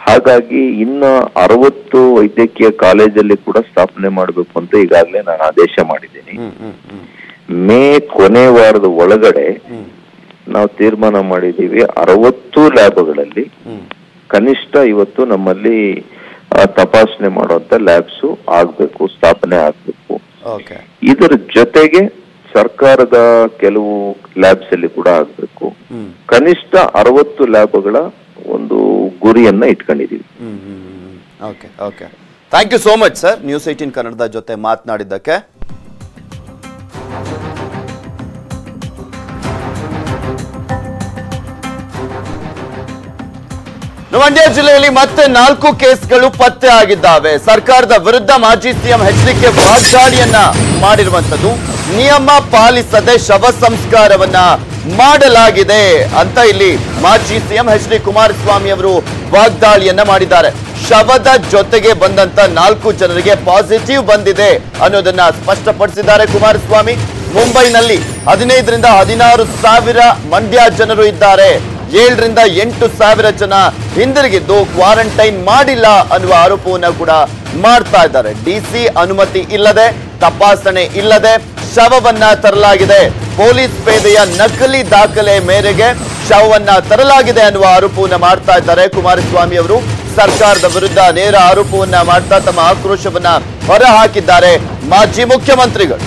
ಹಾಗಾಗಿ ಇನ್ನ ಅರವತ್ತು ವೈದ್ಯಕೀಯ ಕಾಲೇಜಲ್ಲಿ ಕೂಡ ಸ್ಥಾಪನೆ ಮಾಡಬೇಕು ಅಂತ ಈಗಾಗಲೇ ನಾನು ಆದೇಶ ಮಾಡಿದ್ದೀನಿ. ಮೇ ಕೊನೆ ವಾರದ ಒಳಗಡೆ ನಾವು ತೀರ್ಮಾನ ಮಾಡಿದ್ದೀವಿ ಅರವತ್ತು ಲ್ಯಾಬ್ಗಳಲ್ಲಿ. ಕನಿಷ್ಠ ಇವತ್ತು ನಮ್ಮಲ್ಲಿ ತಪಾಸಣೆ ಮಾಡುವಂತ ಲ್ಯಾಬ್ಸ್ ಆಗ್ಬೇಕು ಸ್ಥಾಪನೆ ಆಗ್ಬೇಕು. ಇದರ ಜೊತೆಗೆ ಸರ್ಕಾರದ ಕೆಲವು ಲ್ಯಾಬ್ಸ್ ಅಲ್ಲಿ ಕೂಡ ಆಗ್ಬೇಕು. ಕನಿಷ್ಠ ಅರವತ್ತು ಲ್ಯಾಬ್ಗಳ ಒಂದು ಗುರಿಯನ್ನ ಇಟ್ಕೊಂಡಿದೀವಿ. Okay okay thank you so much sir news eighteen ಕನ್ನಡದ ಜೊತೆ ಮಾತನಾಡಿದ್ದಕ್ಕೆ. ಮಂಡ್ಯ ಜಿಲ್ಲೆಯಲ್ಲಿ ಮತ್ತೆ ನಾಲ್ಕು ಕೇಸ್ಗಳು ಪತ್ತೆ ಆಗಿದ್ದಾವೆ. ಸರ್ಕಾರದ ವಿರುದ್ಧ ಮಾಜಿ ಸಿಎಂ ಕೆ ವಾಗ್ದಾಳಿಯನ್ನ ಮಾಡಿರುವಂತದ್ದು ನಿಯಮ ಪಾಲಿಸದೆ ಶವ ಸಂಸ್ಕಾರವನ್ನ ಮಾಡಲಾಗಿದೆ ಅಂತ ಇಲ್ಲಿ ಮಾಜಿ ಸಿಎಂ ಎಚ್ ಡಿ ಕುಮಾರಸ್ವಾಮಿ ಅವರು ವಾಗ್ದಾಳಿಯನ್ನ ಮಾಡಿದ್ದಾರೆ. ಶವದ ಜೊತೆಗೆ ಬಂದಂತ ನಾಲ್ಕು ಜನರಿಗೆ ಪಾಸಿಟಿವ್ ಬಂದಿದೆ ಅನ್ನೋದನ್ನ ಸ್ಪಷ್ಟಪಡಿಸಿದ್ದಾರೆ ಕುಮಾರಸ್ವಾಮಿ. ಮುಂಬೈನಲ್ಲಿ ಹದಿನೈದರಿಂದ ಹದಿನಾರು ಸಾವಿರ ಮಂಡ್ಯ ಜನರು ಇದ್ದಾರೆ. ಏಳರಿಂದ ಎಂಟು ಸಾವಿರ ಜನ ಹಿಂದಿರುಗಿದ್ದು ಕ್ವಾರಂಟೈನ್ ಮಾಡಿಲ್ಲ ಅನ್ನುವ ಆರೋಪವನ್ನು ಕೂಡ ಮಾಡ್ತಾ ಇದ್ದಾರೆ. ಡಿಸಿ ಅನುಮತಿ ಇಲ್ಲದೆ, ತಪಾಸಣೆ ಇಲ್ಲದೆ ಶವವನ್ನ ತರಲಾಗಿದೆ. ಪೊಲೀಸ್ ಪೇದೆಯ ನಕಲಿ ದಾಖಲೆ ಮೇರೆಗೆ ಶವವನ್ನ ತರಲಾಗಿದೆ ಅನ್ನುವ ಆರೋಪವನ್ನ ಮಾಡ್ತಾ ಇದ್ದಾರೆ. ಕುಮಾರಸ್ವಾಮಿ ಅವರು ಸರ್ಕಾರದ ವಿರುದ್ಧ ನೇರ ಆರೋಪವನ್ನ ಮಾಡ್ತಾ ತಮ್ಮ ಆಕ್ರೋಶವನ್ನ ಹೊರಹಾಕಿದ್ದಾರೆ ಮಾಜಿ ಮುಖ್ಯಮಂತ್ರಿಗಳು.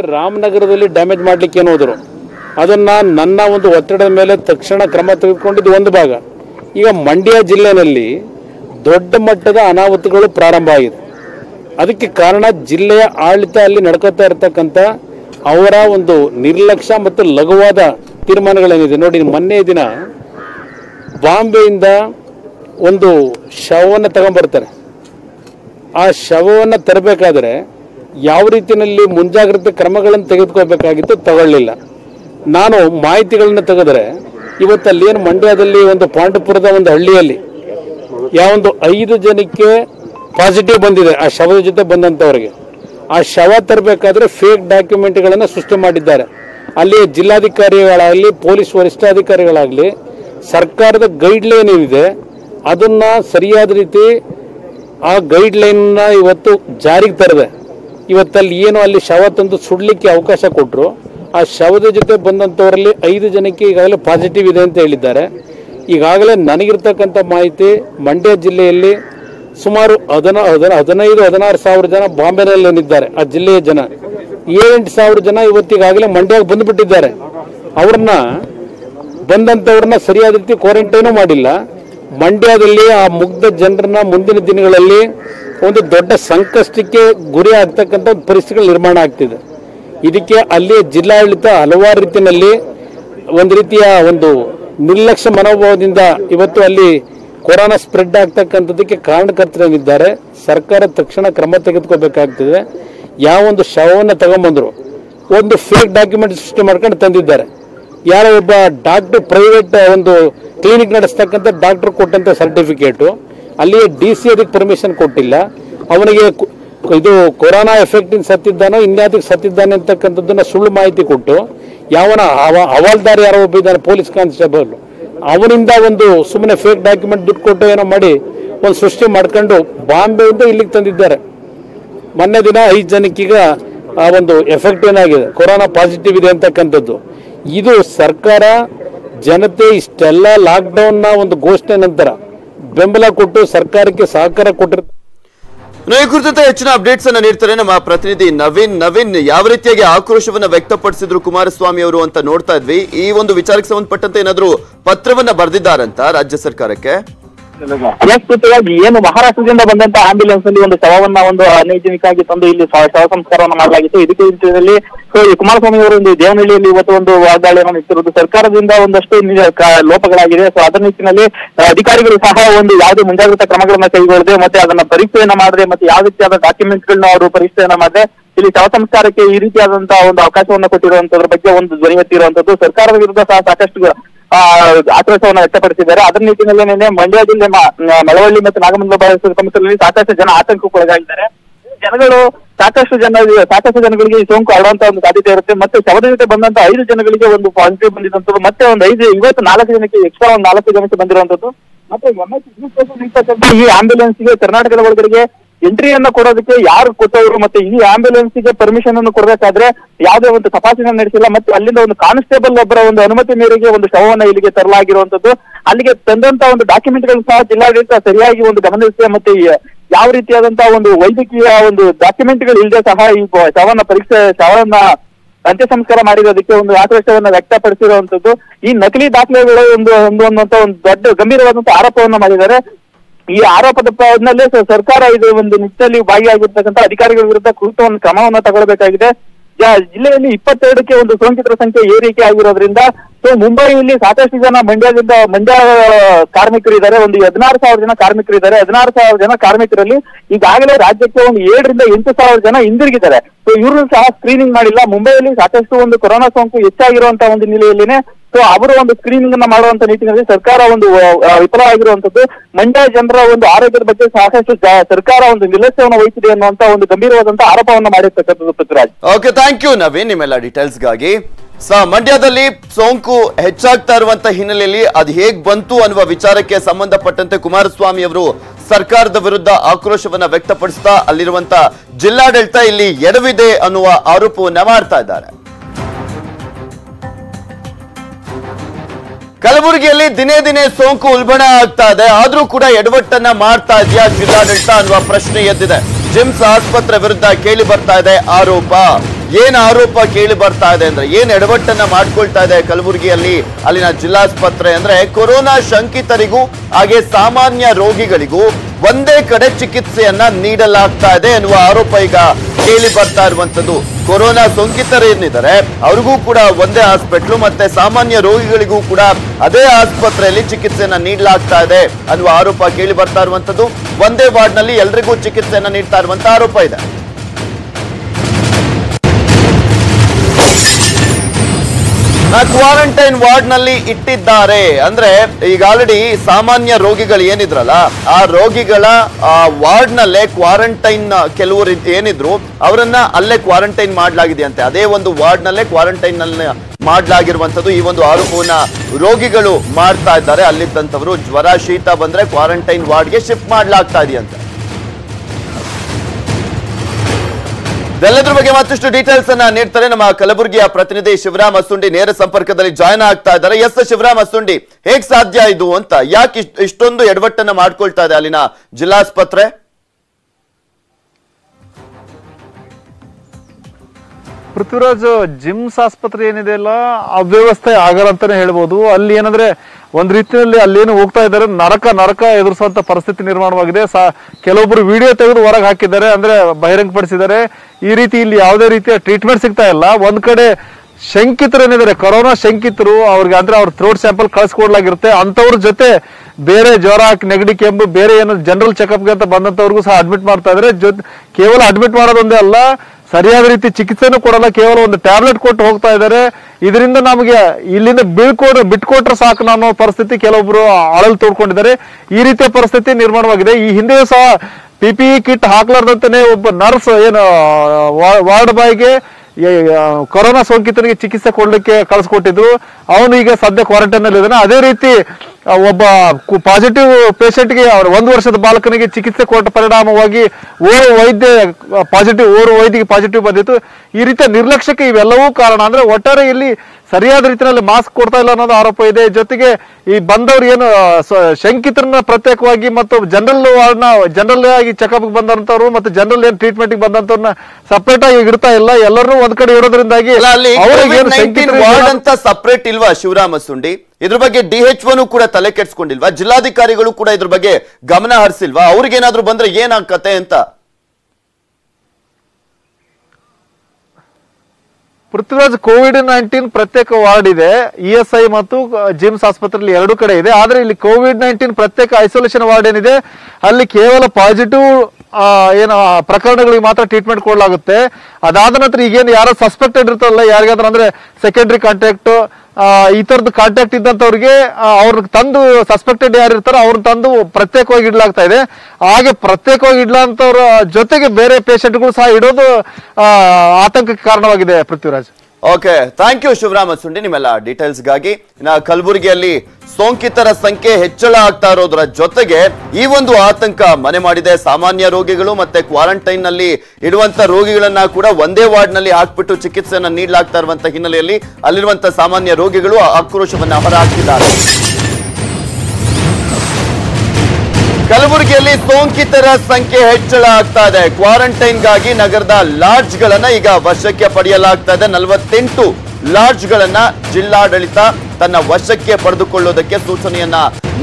ರಾಮನಗರದಲ್ಲಿ ಡ್ಯಾಮೇಜ್ ಮಾಡ್ಲಿಕ್ಕೆ ಏನು ಹೋದರು. ಅದನ್ನ ನನ್ನ ಒಂದು ಒತ್ತಡದ ಮೇಲೆ ತಕ್ಷಣ ಕ್ರಮ ತೆಗೆದುಕೊಂಡಿದ್ದು ಒಂದು ಭಾಗ. ಈಗ ಮಂಡ್ಯ ಜಿಲ್ಲೆಯಲ್ಲಿ ದೊಡ್ಡ ಮಟ್ಟದ ಅನಾಹುತಗಳು ಪ್ರಾರಂಭ ಆಗಿದೆ. ಅದಕ್ಕೆ ಕಾರಣ ಜಿಲ್ಲೆಯ ಆಡಳಿತ ಅಲ್ಲಿ ನಡ್ಕೋತಾ ಇರತಕ್ಕಂಥ ಅವರ ಒಂದು ನಿರ್ಲಕ್ಷ್ಯ ಮತ್ತು ಲಘುವಾದ ತೀರ್ಮಾನಗಳೇನಿದೆ. ನೋಡಿ, ಮೊನ್ನೆ ದಿನ ಬಾಂಬೆಯಿಂದ ಒಂದು ಶವವನ್ನು ತಗೊಂಡ್ಬರ್ತಾರೆ. ಆ ಶವವನ್ನು ತರಬೇಕಾದ್ರೆ ಯಾವ ರೀತಿಯಲ್ಲಿ ಮುಂಜಾಗ್ರತೆ ಕ್ರಮಗಳನ್ನು ತೆಗೆದುಕೋಬೇಕಾಗಿತ್ತು ತಗೊಳ್ಳಿಲ್ಲ. ನಾನು ಮಾಹಿತಿಗಳನ್ನು ತೆಗೆದರೆ ಇವತ್ತು ಅಲ್ಲಿ ಏನು ಮಂಡ್ಯದಲ್ಲಿ ಒಂದು ಪಾಂಡಪುರದ ಒಂದು ಹಳ್ಳಿಯಲ್ಲಿ ಯಾವೊಂದು ಐದು ಜನಕ್ಕೆ ಪಾಸಿಟಿವ್ ಬಂದಿದೆ, ಆ ಶವದ ಜೊತೆ ಬಂದಂಥವ್ರಿಗೆ ಆ ಶವ ತರಬೇಕಾದ್ರೆ ಫೇಕ್ ಡಾಕ್ಯುಮೆಂಟ್ಗಳನ್ನು ಸೃಷ್ಟಿ ಮಾಡಿದ್ದಾರೆ. ಅಲ್ಲಿ ಜಿಲ್ಲಾಧಿಕಾರಿಗಳಾಗಲಿ, ಪೊಲೀಸ್ ವರಿಷ್ಠಾಧಿಕಾರಿಗಳಾಗಲಿ ಸರ್ಕಾರದ ಗೈಡ್ಲೈನ್ ಏನಿದೆ, ಅದನ್ನು ಸರಿಯಾದ ರೀತಿ ಆ ಗೈಡ್ಲೈನ್ನ ಇವತ್ತು ಜಾರಿಗೆ ತರದೆ ಇವತ್ತಲ್ಲಿ ಏನು ಅಲ್ಲಿ ಶವ ತಂದು ಸುಡಲಿಕ್ಕೆ ಅವಕಾಶ ಕೊಟ್ಟರು ಆ ಶವದ ಜೊತೆ ಬಂದಂಥವರಲ್ಲಿ ಐದು ಜನಕ್ಕೆ ಈಗಾಗಲೇ ಪಾಸಿಟಿವ್ ಇದೆ ಅಂತ ಹೇಳಿದ್ದಾರೆ. ಈಗಾಗಲೇ ನನಗಿರ್ತಕ್ಕಂಥ ಮಾಹಿತಿ ಮಂಡ್ಯ ಜಿಲ್ಲೆಯಲ್ಲಿ ಸುಮಾರು ಹದಿನ ಹದಿನ, ಹದಿನೈದು, ಹದಿನಾರು ಸಾವಿರ ಜನ ಬಾಂಬೆನಲ್ಲೇನಿದ್ದಾರೆ ಆ ಜಿಲ್ಲೆಯ ಜನ. ಏಳೆಂಟು ಸಾವಿರ ಜನ ಇವತ್ತಿಗಾಗಲೇ ಮಂಡ್ಯಕ್ಕೆ ಬಂದುಬಿಟ್ಟಿದ್ದಾರೆ. ಅವ್ರನ್ನ ಬಂದಂಥವ್ರನ್ನ ಸರಿಯಾದ ರೀತಿ ಕ್ವಾರಂಟೈನು ಮಾಡಿಲ್ಲ. ಮಂಡ್ಯದಲ್ಲಿ ಆ ಮುಗ್ಧ ಜನರನ್ನ ಮುಂದಿನ ದಿನಗಳಲ್ಲಿ ಒಂದು ದೊಡ್ಡ ಸಂಕಷ್ಟಕ್ಕೆ ಗುರಿ ಆಗ್ತಕ್ಕಂಥ ಪರಿಸ್ಥಿತಿಗಳು ನಿರ್ಮಾಣ ಆಗ್ತಿದೆ. ಇದಕ್ಕೆ ಅಲ್ಲಿಯ ಜಿಲ್ಲಾಡಳಿತ ಹಲವಾರು ರೀತಿಯಲ್ಲಿ ಒಂದು ರೀತಿಯ ಒಂದು ನಿರ್ಲಕ್ಷ್ಯ ಮನೋಭಾವದಿಂದ ಇವತ್ತು ಅಲ್ಲಿ ಕೊರೋನಾ ಸ್ಪ್ರೆಡ್ ಆಗ್ತಕ್ಕಂಥದ್ದಕ್ಕೆ ಕಾರಣಕರ್ತರಾಗಿದ್ದಾರೆ. ಸರ್ಕಾರ ತಕ್ಷಣ ಕ್ರಮ ತೆಗೆದುಕೋಬೇಕಾಗ್ತದೆ ಯಾವ ಒಂದು ಶವವನ್ನು ತಗೊಂಬಂದರು, ಒಂದು ಫೇಕ್ ಡಾಕ್ಯುಮೆಂಟ್ ಸೃಷ್ಟಿ ಮಾಡ್ಕೊಂಡು ತಂದಿದ್ದಾರೆ. ಯಾರೋ ಒಬ್ಬ ಡಾಕ್ಟರ್ ಪ್ರೈವೇಟ್ ಒಂದು ಕ್ಲಿನಿಕ್ ನಡೆಸ್ತಕ್ಕಂಥ ಡಾಕ್ಟರ್ ಕೊಟ್ಟಂತ ಸರ್ಟಿಫಿಕೇಟು ಅಲ್ಲಿ ಡಿ ಸಿ ಅದಕ್ಕೆ ಪರ್ಮಿಷನ್ ಕೊಟ್ಟಿಲ್ಲ. ಅವನಿಗೆ ಇದು ಕೊರೋನಾ ಎಫೆಕ್ಟಿಂದ ಸತ್ತಿದ್ದಾನೋ ಇನ್ಯಾದಕ್ಕೆ ಸತ್ತಿದ್ದಾನೆ ಅಂತಕ್ಕಂಥದ್ದನ್ನ ಸುಳ್ಳು ಮಾಹಿತಿ ಕೊಟ್ಟು, ಯಾವನ ಅವ, ಹವಾಲ್ದಾರ್ ಯಾರೋ ಒಬ್ಬ ಇದ್ದಾನೆ ಪೊಲೀಸ್ ಕಾನ್ಸ್ಟೇಬಲ್, ಅವನಿಂದ ಒಂದು ಸುಮ್ಮನೆ ಫೇಕ್ ಡಾಕ್ಯುಮೆಂಟ್ ದುಡ್ಡು ಕೊಟ್ಟು ಏನೋ ಮಾಡಿ, ಒಂದು ಸೃಷ್ಟಿ ಮಾಡ್ಕೊಂಡು ಬಾಂಬೆಯಿಂದ ಇಲ್ಲಿಗೆ ತಂದಿದ್ದಾರೆ. ಮೊನ್ನೆ ದಿನ ಐದು ಜನಕ್ಕೀಗ ಆ ಒಂದು ಎಫೆಕ್ಟ್ ಏನಾಗಿದೆ? ಕೊರೋನಾ ಪಾಸಿಟಿವ್ ಇದೆ ಅಂತಕ್ಕಂಥದ್ದು. ಇದು ಸರ್ಕಾರ, ಜನತೆ ಇಷ್ಟೆಲ್ಲ ಲಾಕ್ಡೌನ್ನ ಒಂದು ಘೋಷಣೆ ನಂತರ ಬೆಂಬಲ ಕೊಟ್ಟು ಸರ್ಕಾರಕ್ಕೆ ಸಹಕಾರ ಕೊಟ್ಟಿರ್ತಾರೆ ಈ ಕುರಿತಂತೆ ಹೆಚ್ಚಿನ ಅಪ್ಡೇಟ್ಸ್ ಅನ್ನ ನೀಡ್ತಾರೆ ನಮ್ಮ ಪ್ರತಿನಿಧಿ ನವೀನ್. ನವೀನ್, ಯಾವ ರೀತಿಯಾಗಿ ಆಕ್ರೋಶವನ್ನ ವ್ಯಕ್ತಪಡಿಸಿದ್ರು ಕುಮಾರಸ್ವಾಮಿ ಅವರು ಅಂತ ನೋಡ್ತಾ ಇದ್ವಿ. ಈ ಒಂದು ವಿಚಾರಕ್ಕೆ ಸಂಬಂಧಪಟ್ಟಂತೆ ಏನಾದ್ರು ಪತ್ರವನ್ನ ಬರೆದಿದ್ದಾರಂತ ರಾಜ್ಯ ಸರ್ಕಾರಕ್ಕೆ? ಪ್ರಸ್ತುತವಾಗಿ ಏನು ಮಹಾರಾಷ್ಟ್ರದಿಂದ ಬಂದಂತ ಆಂಬ್ಯುಲೆನ್ಸ್ ಅಲ್ಲಿ ಒಂದು ಶವವನ್ನ ಒಂದು ಅನೈಜನಿಕವಾಗಿ ತಂದು ಇಲ್ಲಿ ಶವ ಸಂಸ್ಕಾರವನ್ನು ಮಾಡಲಾಗಿತ್ತು. ಇದಕ್ಕೆ ಈ ಕುಮಾರಸ್ವಾಮಿ ಅವರು ಒಂದು ದೇವನಹಳ್ಳಿಯಲ್ಲಿ ಇವತ್ತು ಒಂದು ವಾಗ್ದಾಳಿಯನ್ನು ನಡೆಸಿರುವುದು ಸರ್ಕಾರದಿಂದ ಒಂದಷ್ಟು ಲೋಪಗಳಾಗಿದೆ. ಸೊ ಅದರ ನಿಟ್ಟಿನಲ್ಲಿ ಅಧಿಕಾರಿಗಳು ಸಹ ಒಂದು ಯಾವುದೇ ಮುಂಜಾಗ್ರತಾ ಕ್ರಮಗಳನ್ನ ಕೈಗೊಳ್ಳದೆ ಮತ್ತೆ ಅದನ್ನ ಪರೀಕ್ಷೆಯನ್ನ ಮಾಡದೆ ಮತ್ತೆ ಯಾವ ರೀತಿಯಾದ ಡಾಕ್ಯುಮೆಂಟ್ ಗಳನ್ನ ಅವರು ಪರೀಕ್ಷೆಯನ್ನ ಮಾಡದೆ, ಇಲ್ಲಿ ಶವ ಸಂಸ್ಕಾರಕ್ಕೆ ಈ ರೀತಿಯಾದಂತಹ ಒಂದು ಅವಕಾಶವನ್ನು ಕೊಟ್ಟಿರುವಂತದ್ರ ಬಗ್ಗೆ ಒಂದು ಧ್ವನಿ ಸರ್ಕಾರದ ವಿರುದ್ಧ ಸಹ ಸಾಕಷ್ಟು ಆಕ್ರೋಶವನ್ನ ವ್ಯಕ್ತಪಡಿಸಿದ್ದಾರೆ. ಅದರ ನಿಟ್ಟಿನಲ್ಲಿ ನಿನ್ನೆ ಮಂಡ್ಯ ಜಿಲ್ಲೆ ಮಳವಳ್ಳಿ ಮತ್ತು ನಾಗಮಂಗಲ ಸುತ್ತಮುತ್ತಲಲ್ಲಿ ಸಾಕಷ್ಟು ಜನ ಆತಂಕಕ್ಕೊಳಗಾಗಿದ್ದಾರೆ. ಜನಗಳು ಸಾಕಷ್ಟು ಜನ, ಸಾಕಷ್ಟು ಜನಗಳಿಗೆ ಸೋಂಕು ಹರಡುವಂತ ಒಂದು ಸಾಧ್ಯತೆ ಇರುತ್ತೆ. ಮತ್ತೆ ಶವದ ಜೊತೆ ಬಂದಂತ ಐದು ಜನಗಳಿಗೆ ಒಂದು ಪಾಸಿಟಿವ್ ಬಂದಿದ್ದಂಥದ್ದು ಮತ್ತೆ ಒಂದು ಐದು, ಇವತ್ತು ನಾಲ್ಕು ಜನಕ್ಕೆ ಎಕ್ಸ್ಟ್ರಾ ಒಂದು ನಾಲ್ಕು ಜನಕ್ಕೆ ಬಂದಿರುವಂತದ್ದು ಮತ್ತೆ ಈ ಆಂಬ್ಯುಲೆನ್ಸ್ಗೆ ಕರ್ನಾಟಕದ ಒಳಗಡೆಗೆ ಎಂಟ್ರಿಯನ್ನ ಕೊಡೋದಕ್ಕೆ ಯಾರು ಕೊಟ್ಟವರು ಮತ್ತೆ ಈ ಆಂಬ್ಯುಲೆನ್ಸ್ಗೆ ಪರ್ಮಿಷನ್ ಅನ್ನು ಕೊಡಬೇಕಾದ್ರೆ ಯಾವುದೇ ಒಂದು ತಪಾಸಣೆ ನಡೆಸಿಲ್ಲ ಮತ್ತೆ ಅಲ್ಲಿಂದ ಒಂದು ಕಾನ್ಸ್ಟೇಬಲ್ ಒಬ್ಬರ ಒಂದು ಅನುಮತಿ ಮೇರೆಗೆ ಒಂದು ಶವವನ್ನ ಇಲ್ಲಿಗೆ ತರಲಾಗಿರುವಂತದ್ದು. ಅಲ್ಲಿಗೆ ತಂದಂತ ಒಂದು ಡಾಕ್ಯುಮೆಂಟ್ಗಳು ಸಹ ಜಿಲ್ಲಾಡಳಿತ ಸರಿಯಾಗಿ ಒಂದು ಗಮನಿಸಿದೆ ಮತ್ತೆ ಯಾವ ರೀತಿಯಾದಂತಹ ಒಂದು ವೈದ್ಯಕೀಯ ಒಂದು ಡಾಕ್ಯುಮೆಂಟ್ಗಳು ಇಲ್ಲದೆ ಸಹ ಈ ಶವನ ಪರೀಕ್ಷೆ ಶವನ್ನ ಅಂತ್ಯ ಸಂಸ್ಕಾರ ಮಾಡಿರೋದಕ್ಕೆ ಒಂದು ಆಕ್ರೋಶವನ್ನು ವ್ಯಕ್ತಪಡಿಸಿರುವಂತದ್ದು. ಈ ನಕಲಿ ದಾಖಲೆಗಳು ಒಂದು ಒಂದು ಒಂದು ದೊಡ್ಡ ಗಂಭೀರವಾದಂತಹ ಆರೋಪವನ್ನ ಮಾಡಿದ್ದಾರೆ. ಈ ಆರೋಪದ ನಲ್ಲಿ ಸರ್ಕಾರ ಇದು ಒಂದು ನಿಟ್ಟಿನಲ್ಲಿ ಭಾಗಿಯಾಗಿರ್ತಕ್ಕಂಥ ಅಧಿಕಾರಿಗಳ ವಿರುದ್ಧ ಕುರಿತು ಒಂದು ಕ್ರಮವನ್ನು ತಗೊಳ್ಬೇಕಾಗಿದೆ. ಜಿಲ್ಲೆಯಲ್ಲಿ ಇಪ್ಪತ್ತೆರಡಕ್ಕೆ ಒಂದು ಸೋಂಕಿತರ ಸಂಖ್ಯೆ ಏರಿಕೆ ಆಗಿರೋದ್ರಿಂದ, ಸೊ ಮುಂಬೈಯಲ್ಲಿ ಸಾಕಷ್ಟು ಜನ ಮಂಡ್ಯದಿಂದ ಮಂಡ್ಯ ಕಾರ್ಮಿಕರು ಇದ್ದಾರೆ ಒಂದು ಹದಿನಾರು ಸಾವಿರ ಜನ ಕಾರ್ಮಿಕರು ಇದ್ದಾರೆ ಹದಿನಾರು ಸಾವಿರ ಜನ ಕಾರ್ಮಿಕರಲ್ಲಿ ಈಗಾಗಲೇ ರಾಜ್ಯಕ್ಕೆ ಒಂದು ಏಳರಿಂದ ಎಂಟು ಸಾವಿರ ಜನ ಹಿಂದಿರುಗಿದ್ದಾರೆ. ಸೊ ಇವರು ಸಹ ಸ್ಕ್ರೀನಿಂಗ್ ಮಾಡಿಲ್ಲ. ಮುಂಬೈಯಲ್ಲಿ ಸಾಕಷ್ಟು ಒಂದು ಕೊರೋನಾ ಸೋಂಕು ಹೆಚ್ಚಾಗಿರುವಂತಹ ಒಂದು ನಿಲೆಯಲ್ಲಿನೇ ಸೊ ಅವರು ಒಂದು ಸ್ಕ್ರೀನಿಂಗ್ ಅನ್ನ ಮಾಡುವಂತ ನಿಟ್ಟಿನಲ್ಲಿ ಸರ್ಕಾರ ಒಂದು ವಿಫಲ ವಿಫಲವಾಗಿರುವಂತದ್ದು ಮಂಡ್ಯ ಜನರ ಒಂದು ಆರೋಗ್ಯದ ಬಗ್ಗೆ ಸಾಕಷ್ಟು ಸರ್ಕಾರ ಒಂದು ನಿರ್ಲಕ್ಷ್ಯವನ್ನು ವಹಿಸಿದೆ ಅನ್ನುವಂತ ಒಂದು ಗಂಭೀರವಾದಂತಹ ಆರೋಪವನ್ನು ಮಾಡಿರ್ತಕ್ಕಂಥದ್ದು Prithviraj. Okay thank you Naveen. ನಿಮ್ಮೆಲ್ಲ ಡೀಟೇಲ್ಸ್ಗಾಗಿ ಸ, ಮಂಡ್ಯದಲ್ಲಿ ಸೋಂಕು ಹೆಚ್ಚಾಗ್ತಾ ಇರುವಂತ ಹಿನ್ನೆಲೆಯಲ್ಲಿ ಅದು ಹೇಗ್ ಬಂತು ಅನ್ನುವ ವಿಚಾರಕ್ಕೆ ಸಂಬಂಧಪಟ್ಟಂತೆ ಕುಮಾರಸ್ವಾಮಿ ಅವರು ಸರ್ಕಾರದ ವಿರುದ್ಧ ಆಕ್ರೋಶವನ್ನ ವ್ಯಕ್ತಪಡಿಸ್ತಾ ಅಲ್ಲಿರುವಂತ ಜಿಲ್ಲಾಡಳಿತ ಇಲ್ಲಿ ಎಡವಿದೆ ಅನ್ನುವ ಆರೋಪವನ್ನ ಮಾಡ್ತಾ ಇದ್ದಾರೆ. ಕಲಬುರಗಿಯಲ್ಲಿ ದಿನೇ ದಿನೇ ಸೋಂಕು ಉಲ್ಬಣ ಆಗ್ತಾ ಇದೆ. ಆದ್ರೂ ಕೂಡ ಎಡವಟ್ಟನ್ನ ಮಾಡ್ತಾ ಇದೆಯಾ ಜಿಲ್ಲಾಡಳಿತ ಅನ್ನುವ ಪ್ರಶ್ನೆ ಎದ್ದಿದೆ. ಜಿಮ್ಸ್ ಆಸ್ಪತ್ರೆ ವಿರುದ್ಧ ಕೇಳಿ ಬರ್ತಾ ಇದೆ ಆರೋಪ. ಏನ್ ಆರೋಪ ಕೇಳಿ ಬರ್ತಾ ಇದೆ ಅಂದ್ರೆ, ಏನ್ ಎಡವಟ್ಟನ್ನ ಮಾಡ್ಕೊಳ್ತಾ ಇದೆ ಕಲಬುರಗಿಯಲ್ಲಿ, ಅಲ್ಲಿನ ಜಿಲ್ಲಾಸ್ಪತ್ರೆ ಅಂದ್ರೆ, ಕೊರೋನಾ ಶಂಕಿತರಿಗೂ ಹಾಗೆ ಸಾಮಾನ್ಯ ರೋಗಿಗಳಿಗೂ ಒಂದೇ ಕಡೆ ಚಿಕಿತ್ಸೆಯನ್ನ ನೀಡಲಾಗ್ತಾ ಇದೆ ಎನ್ನುವ ಆರೋಪ ಈಗ ಕೇಳಿ ಬರ್ತಾ ಇರುವಂತದ್ದು ಕೊರೋನಾ ಸೋಂಕಿತರೇನಿದ್ದಾರೆ ಅವ್ರಿಗೂ ಕೂಡ ಒಂದೇ ಹಾಸ್ಪಿಟ್ಲು ಮತ್ತೆ ಸಾಮಾನ್ಯ ರೋಗಿಗಳಿಗೂ ಕೂಡ ಅದೇ ಆಸ್ಪತ್ರೆಯಲ್ಲಿ ಚಿಕಿತ್ಸೆಯನ್ನ ನೀಡಲಾಗ್ತಾ ಇದೆ ಅನ್ನುವ ಆರೋಪ ಕೇಳಿ ಬರ್ತಾ ಇರುವಂತದ್ದು. ಒಂದೇ ವಾರ್ಡ್ನಲ್ಲಿ ಎಲ್ರಿಗೂ ಚಿಕಿತ್ಸೆಯನ್ನ ನೀಡ್ತಾ ಇರುವಂತ ಆರೋಪ ಇದೆ. ಕ್ವಾರಂಟೈನ್ ವಾರ್ಡ್ನಲ್ಲಿ ಇಟ್ಟಿದ್ದಾರೆ. ಅಂದ್ರೆ ಈಗ ಆಲ್ರೆಡಿ ಸಾಮಾನ್ಯ ರೋಗಿಗಳು ಏನಿದ್ರಲ್ಲ, ಆ ರೋಗಿಗಳ ವಾರ್ಡ್ ನಲ್ಲೇ ಕ್ವಾರಂಟೈನ್ ಕೆಲವರು ಏನಿದ್ರು, ಅವರನ್ನ ಅಲ್ಲೇ ಕ್ವಾರಂಟೈನ್ ಮಾಡಲಾಗಿದೆಯಂತೆ. ಅದೇ ಒಂದು ವಾರ್ಡ್ ನಲ್ಲೇ ಕ್ವಾರಂಟೈನ್ನಲ್ಲಿ ಮಾಡಲಾಗಿರುವಂತದ್ದು ಈ ಒಂದು ಆರೋಪವನ್ನ ರೋಗಿಗಳು ಮಾಡ್ತಾ ಇದ್ದಾರೆ. ಅಲ್ಲಿದ್ದಂಥವರು ಜ್ವರ ಶೀತ ಬಂದ್ರೆ ಕ್ವಾರಂಟೈನ್ ವಾರ್ಡ್ಗೆ ಶಿಫ್ಟ್ ಮಾಡ್ಲಾಗ್ತಾ ಇದೆಯಂತೆ. ಇದೆಲ್ಲದ್ರ ಬಗ್ಗೆ ಮತ್ತಷ್ಟು ಡೀಟೇಲ್ಸ್ ಅನ್ನ ನೀಡ್ತಾರೆ ನಮ್ಮ ಕಲಬುರಗಿಯ ಪ್ರತಿನಿಧಿ ಶಿವರಾಮ್ ಅಸುಂಡಿ ನೇರ ಸಂಪರ್ಕದಲ್ಲಿ ಜಾಯ್ನ್ ಆಗ್ತಾ ಇದ್ದಾರೆ. ಎಸ್ ಶಿವರಾಮ್ ಅಸುಂಡಿ ಹೇಗ್ ಸಾಧ್ಯ ಇದು ಅಂತ ಯಾಕೆ ಇಷ್ಟ್- ಇಷ್ಟೊಂದು ಎಡವಟ್ಟನ್ನ ಮಾಡ್ಕೊಳ್ತಾ ಇದೆ ಅಲ್ಲಿನ ಜಿಲ್ಲಾಸ್ಪತ್ರೆ? ಪೃಥ್ವಿರಾಜ್ ಜಿಮ್ಸ್ ಆಸ್ಪತ್ರೆ ಏನಿದೆ ಅಲ್ಲ, ಅವ್ಯವಸ್ಥೆ ಆಗಲ್ಲ ಅಂತಾನೆ ಹೇಳ್ಬೋದು. ಅಲ್ಲಿ ಏನಂದ್ರೆ ಒಂದ್ ರೀತಿಯಲ್ಲಿ ಅಲ್ಲೇನು ಹೋಗ್ತಾ ಇದ್ದಾರೆ, ನರಕ ನರಕ ಎದುರಿಸುವಂತ ಪರಿಸ್ಥಿತಿ ನಿರ್ಮಾಣವಾಗಿದೆ. ಕೆಲವೊಬ್ರು ವಿಡಿಯೋ ತೆಗೆದು ಹೊರಗೆ ಹಾಕಿದ್ದಾರೆ, ಅಂದ್ರೆ ಬಹಿರಂಗಪಡಿಸಿದ್ದಾರೆ. ಈ ರೀತಿ ಇಲ್ಲಿ ಯಾವುದೇ ರೀತಿಯ ಟ್ರೀಟ್ಮೆಂಟ್ ಸಿಗ್ತಾ ಇಲ್ಲ. ಒಂದ್ ಕಡೆ ಶಂಕಿತರು ಏನಿದ್ದಾರೆ ಕೊರೋನಾ ಶಂಕಿತರು, ಅವ್ರಿಗೆ ಅಂದ್ರೆ ಅವ್ರ ಥ್ರೋಟ್ ಸ್ಯಾಂಪಲ್ ಕಳ್ಸಿಕೊಡ್ಲಾಗಿರುತ್ತೆ. ಅಂತವ್ರ ಜೊತೆ ಬೇರೆ ಜ್ವರ, ನೆಗಡಿ ಕೆಂಪು ಬೇರೆ ಏನು ಜನರಲ್ ಚೆಕಪ್ಗೆ ಅಂತ ಬಂದಂತವ್ರಿಗೂ ಸಹ ಅಡ್ಮಿಟ್ ಮಾಡ್ತಾ ಇದ್ರೆ. ಕೇವಲ ಅಡ್ಮಿಟ್ ಮಾಡೋದೊಂದೇ ಅಲ್ಲ, ಸರಿಯಾದ ರೀತಿ ಚಿಕಿತ್ಸೆನೂ ಕೊಡಲ್ಲ, ಕೇವಲ ಒಂದು ಟ್ಯಾಬ್ಲೆಟ್ ಕೊಟ್ಟು ಹೋಗ್ತಾ ಇದ್ದಾರೆ ಇದರಿಂದ ನಮಗೆ ಇಲ್ಲಿಂದ ಬೀಳ್ಕೊಡ್ ಬಿಟ್ಕೊಟ್ರೆ ಸಾಕು ಅನ್ನೋ ಪರಿಸ್ಥಿತಿ ಕೆಲವೊಬ್ರು ಅಳಲ್ ತೋಡ್ಕೊಂಡಿದ್ದಾರೆ. ಈ ರೀತಿಯ ಪರಿಸ್ಥಿತಿ ನಿರ್ಮಾಣವಾಗಿದೆ. ಈ ಹಿಂದೆಯೂ ಸಹ ಪಿ ಪಿ ಕಿಟ್ ಹಾಕ್ಲಾರ್ದಂತಾನೆ ಒಬ್ಬ ನರ್ಸ್ ಏನು ವಾರ್ಡ್ ಬಾಯ್ಗೆ ಕೊರೋನಾ ಸೋಂಕಿತನಿಗೆ ಚಿಕಿತ್ಸೆ ಕೊಡ್ಲಿಕ್ಕೆ ಕಳಿಸ್ಕೊಟ್ಟಿದ್ರು. ಅವನು ಈಗ ಸದ್ಯ ಕ್ವಾರಂಟೈನ್ ಅಲ್ಲಿ ಇದ್ದಾನೆ ಅದೇ ರೀತಿ ಒಬ್ಬ ಪಾಸಿಟಿವ್ ಪೇಷಂಟ್ಗೆ ಒಂದು ವರ್ಷದ ಬಾಲಕನಿಗೆ ಚಿಕಿತ್ಸೆ ಕೊಟ್ಟ ಪರಿಣಾಮವಾಗಿ ಓರ್ವ ವೈದ್ಯ, ಪಾಸಿಟಿವ್, ಓರ್ವ ವೈದ್ಯಗೆ ಪಾಸಿಟಿವ್ ಬಂದಿತ್ತು. ಈ ರೀತಿಯ ನಿರ್ಲಕ್ಷ್ಯಕ್ಕೆ ಇವೆಲ್ಲವೂ ಕಾರಣ. ಅಂದ್ರೆ ಒಟ್ಟಾರೆ ಇಲ್ಲಿ ಸರಿಯಾದ ರೀತಿಯಲ್ಲಿ ಮಾಸ್ಕ್ ಕೊಡ್ತಾ ಇಲ್ಲ ಅನ್ನೋದು ಆರೋಪ ಇದೆ. ಜೊತೆಗೆ ಈ ಬಂದವರು ಏನು ಶಂಕಿತರನ್ನ ಪ್ರತ್ಯೇಕವಾಗಿ ಮತ್ತು ಜನರಲ್ ವಾರ್ಡ್ನ ಜನರಲ್ ಆಗಿ ಚೆಕಪ್ ಬಂದಂತವ್ರು ಮತ್ತು ಜನರಲ್ ಏನ್ ಟ್ರೀಟ್ಮೆಂಟ್ ಬಂದಂತವ್ರನ್ನ ಸಪರೇಟ್ ಆಗಿ ಇಡ್ತಾ ಇಲ್ಲ. ಎಲ್ಲರೂ ಒಂದ್ ಕಡೆ ಇರೋದ್ರಿಂದಾಗಿ ವಾರ್ಡ್ ಅಂತ ಸಪರೇಟ್ ಇಲ್ವಾ ಶಿವರಾಮ ಸುಂಡಿ? ಇದ್ರ ಬಗ್ಗೆ ಡಿ ಎಚ್ ಒನು ಕೂಡ ತಲೆ ಕೆಡ್ಸ್ಕೊಂಡಿಲ್ವಾ? ಜಿಲ್ಲಾಧಿಕಾರಿಗಳು ಕೂಡ ಇದ್ರ ಬಗ್ಗೆ ಗಮನ ಹರಿಸಿಲ್ವಾ? ಅವ್ರಿಗೇನಾದ್ರೂ ಬಂದ್ರೆ ಏನಾಗತ್ತೆ ಅಂತ? ಪೃಥ್ವಿರಾಜ್ ಕೋವಿಡ್ ನೈನ್ಟೀನ್ ಪ್ರತ್ಯೇಕ ವಾರ್ಡ್ ಇದೆ. ಇ ಎಸ್ ಐ ಮತ್ತು ಜಿಮ್ಸ್ ಆಸ್ಪತ್ರೆಯಲ್ಲಿ ಎರಡು ಕಡೆ ಇದೆ. ಆದ್ರೆ ಇಲ್ಲಿ ಕೋವಿಡ್ ನೈನ್ಟೀನ್ ಪ್ರತ್ಯೇಕ ಐಸೋಲೇಷನ್ ವಾರ್ಡ್ ಏನಿದೆ, ಅಲ್ಲಿ ಕೇವಲ ಪಾಸಿಟಿವ್ ಏನು ಪ್ರಕರಣಗಳಿಗೆ ಮಾತ್ರ ಟ್ರೀಟ್ಮೆಂಟ್ ಕೊಡಲಾಗುತ್ತೆ. ಅದಾದ ನಂತರ ಈಗೇನು ಯಾರೋ ಸಸ್ಪೆಕ್ಟೆಡ್ ಇರ್ತಲ್ಲ ಯಾರಿಗಾದ್ರೂ ಅಂದ್ರೆ ಸೆಕೆಂಡ್ರಿ ಕಾಂಟ್ಯಾಕ್ಟ್ ಈ ತರದ ಕಾಂಟ್ಯಾಕ್ಟ್ ಇದ್ದಂತವ್ರಿಗೆ ಅವ್ರನ್ನ ತಂದು ಸಸ್ಪೆಕ್ಟೆಡ್ ಯಾರು ಇರ್ತಾರೋ ಅವ್ರನ್ನ ತಂದು ಪ್ರತ್ಯೇಕವಾಗಿ ಇಡ್ಲಾಗ್ತಾ ಇದೆ. ಹಾಗೆ ಪ್ರತ್ಯೇಕವಾಗಿ ಇಡ್ಲಾಂತವ್ರ ಜೊತೆಗೆ ಬೇರೆ ಪೇಷಂಟ್ಗಳು ಸಹ ಇಡೋದು ಆತಂಕಕ್ಕೆ ಕಾರಣವಾಗಿದೆ Prithviraj. Okay thank you Shivarama Sundi ನಿಮ್ಮೆಲ್ಲ ಡೀಟೇಲ್ಸ್ಗಾಗಿ ಇನ್ನು ಕಲಬುರಗಿಯಲ್ಲಿ ಸೋಂಕಿತರ ಸಂಖ್ಯೆ ಹೆಚ್ಚಳ ಆಗ್ತಾ ಇರೋದ್ರ ಜೊತೆಗೆ ಈ ಒಂದು ಆತಂಕ ಮನೆ ಮಾಡಿದೆ. ಸಾಮಾನ್ಯ ರೋಗಿಗಳು ಮತ್ತೆ ಕ್ವಾರಂಟೈನ್ನಲ್ಲಿ ಇಡುವಂತ ರೋಗಿಗಳನ್ನ ಕೂಡ ಒಂದೇ ವಾರ್ಡ್ನಲ್ಲಿ ಹಾಕ್ಬಿಟ್ಟು ಚಿಕಿತ್ಸೆಯನ್ನು ನೀಡಲಾಗ್ತಾ ಇರುವಂತಹ ಹಿನ್ನೆಲೆಯಲ್ಲಿ ಅಲ್ಲಿರುವಂತಹ ಸಾಮಾನ್ಯ ರೋಗಿಗಳು ಆಕ್ರೋಶವನ್ನ ಹೊರಹಾಕ್ತಿದ್ದಾರೆ ಕಲಬುರಗಿಯಲ್ಲಿ ಸೋಂಕಿತರ ಸಂಖ್ಯೆ ಹೆಚ್ಚಳ ಆಗ್ತಾ ಇದೆ. ಕ್ವಾರಂಟೈನ್ಗಾಗಿ ನಗರದ ಲಾಡ್ಜ್ಗಳನ್ನ ಈಗ ವಶಕ್ಕೆ ಪಡೆಯಲಾಗ್ತಾ ಇದೆ. ನಲವತ್ತೆಂಟು ಲಾಡ್ಜ್ಗಳನ್ನ ಜಿಲ್ಲಾಡಳಿತ ತನ್ನ ವಶಕ್ಕೆ ಪಡೆದುಕೊಳ್ಳುವುದಕ್ಕೆ ಸೂಚನೆಯನ್ನ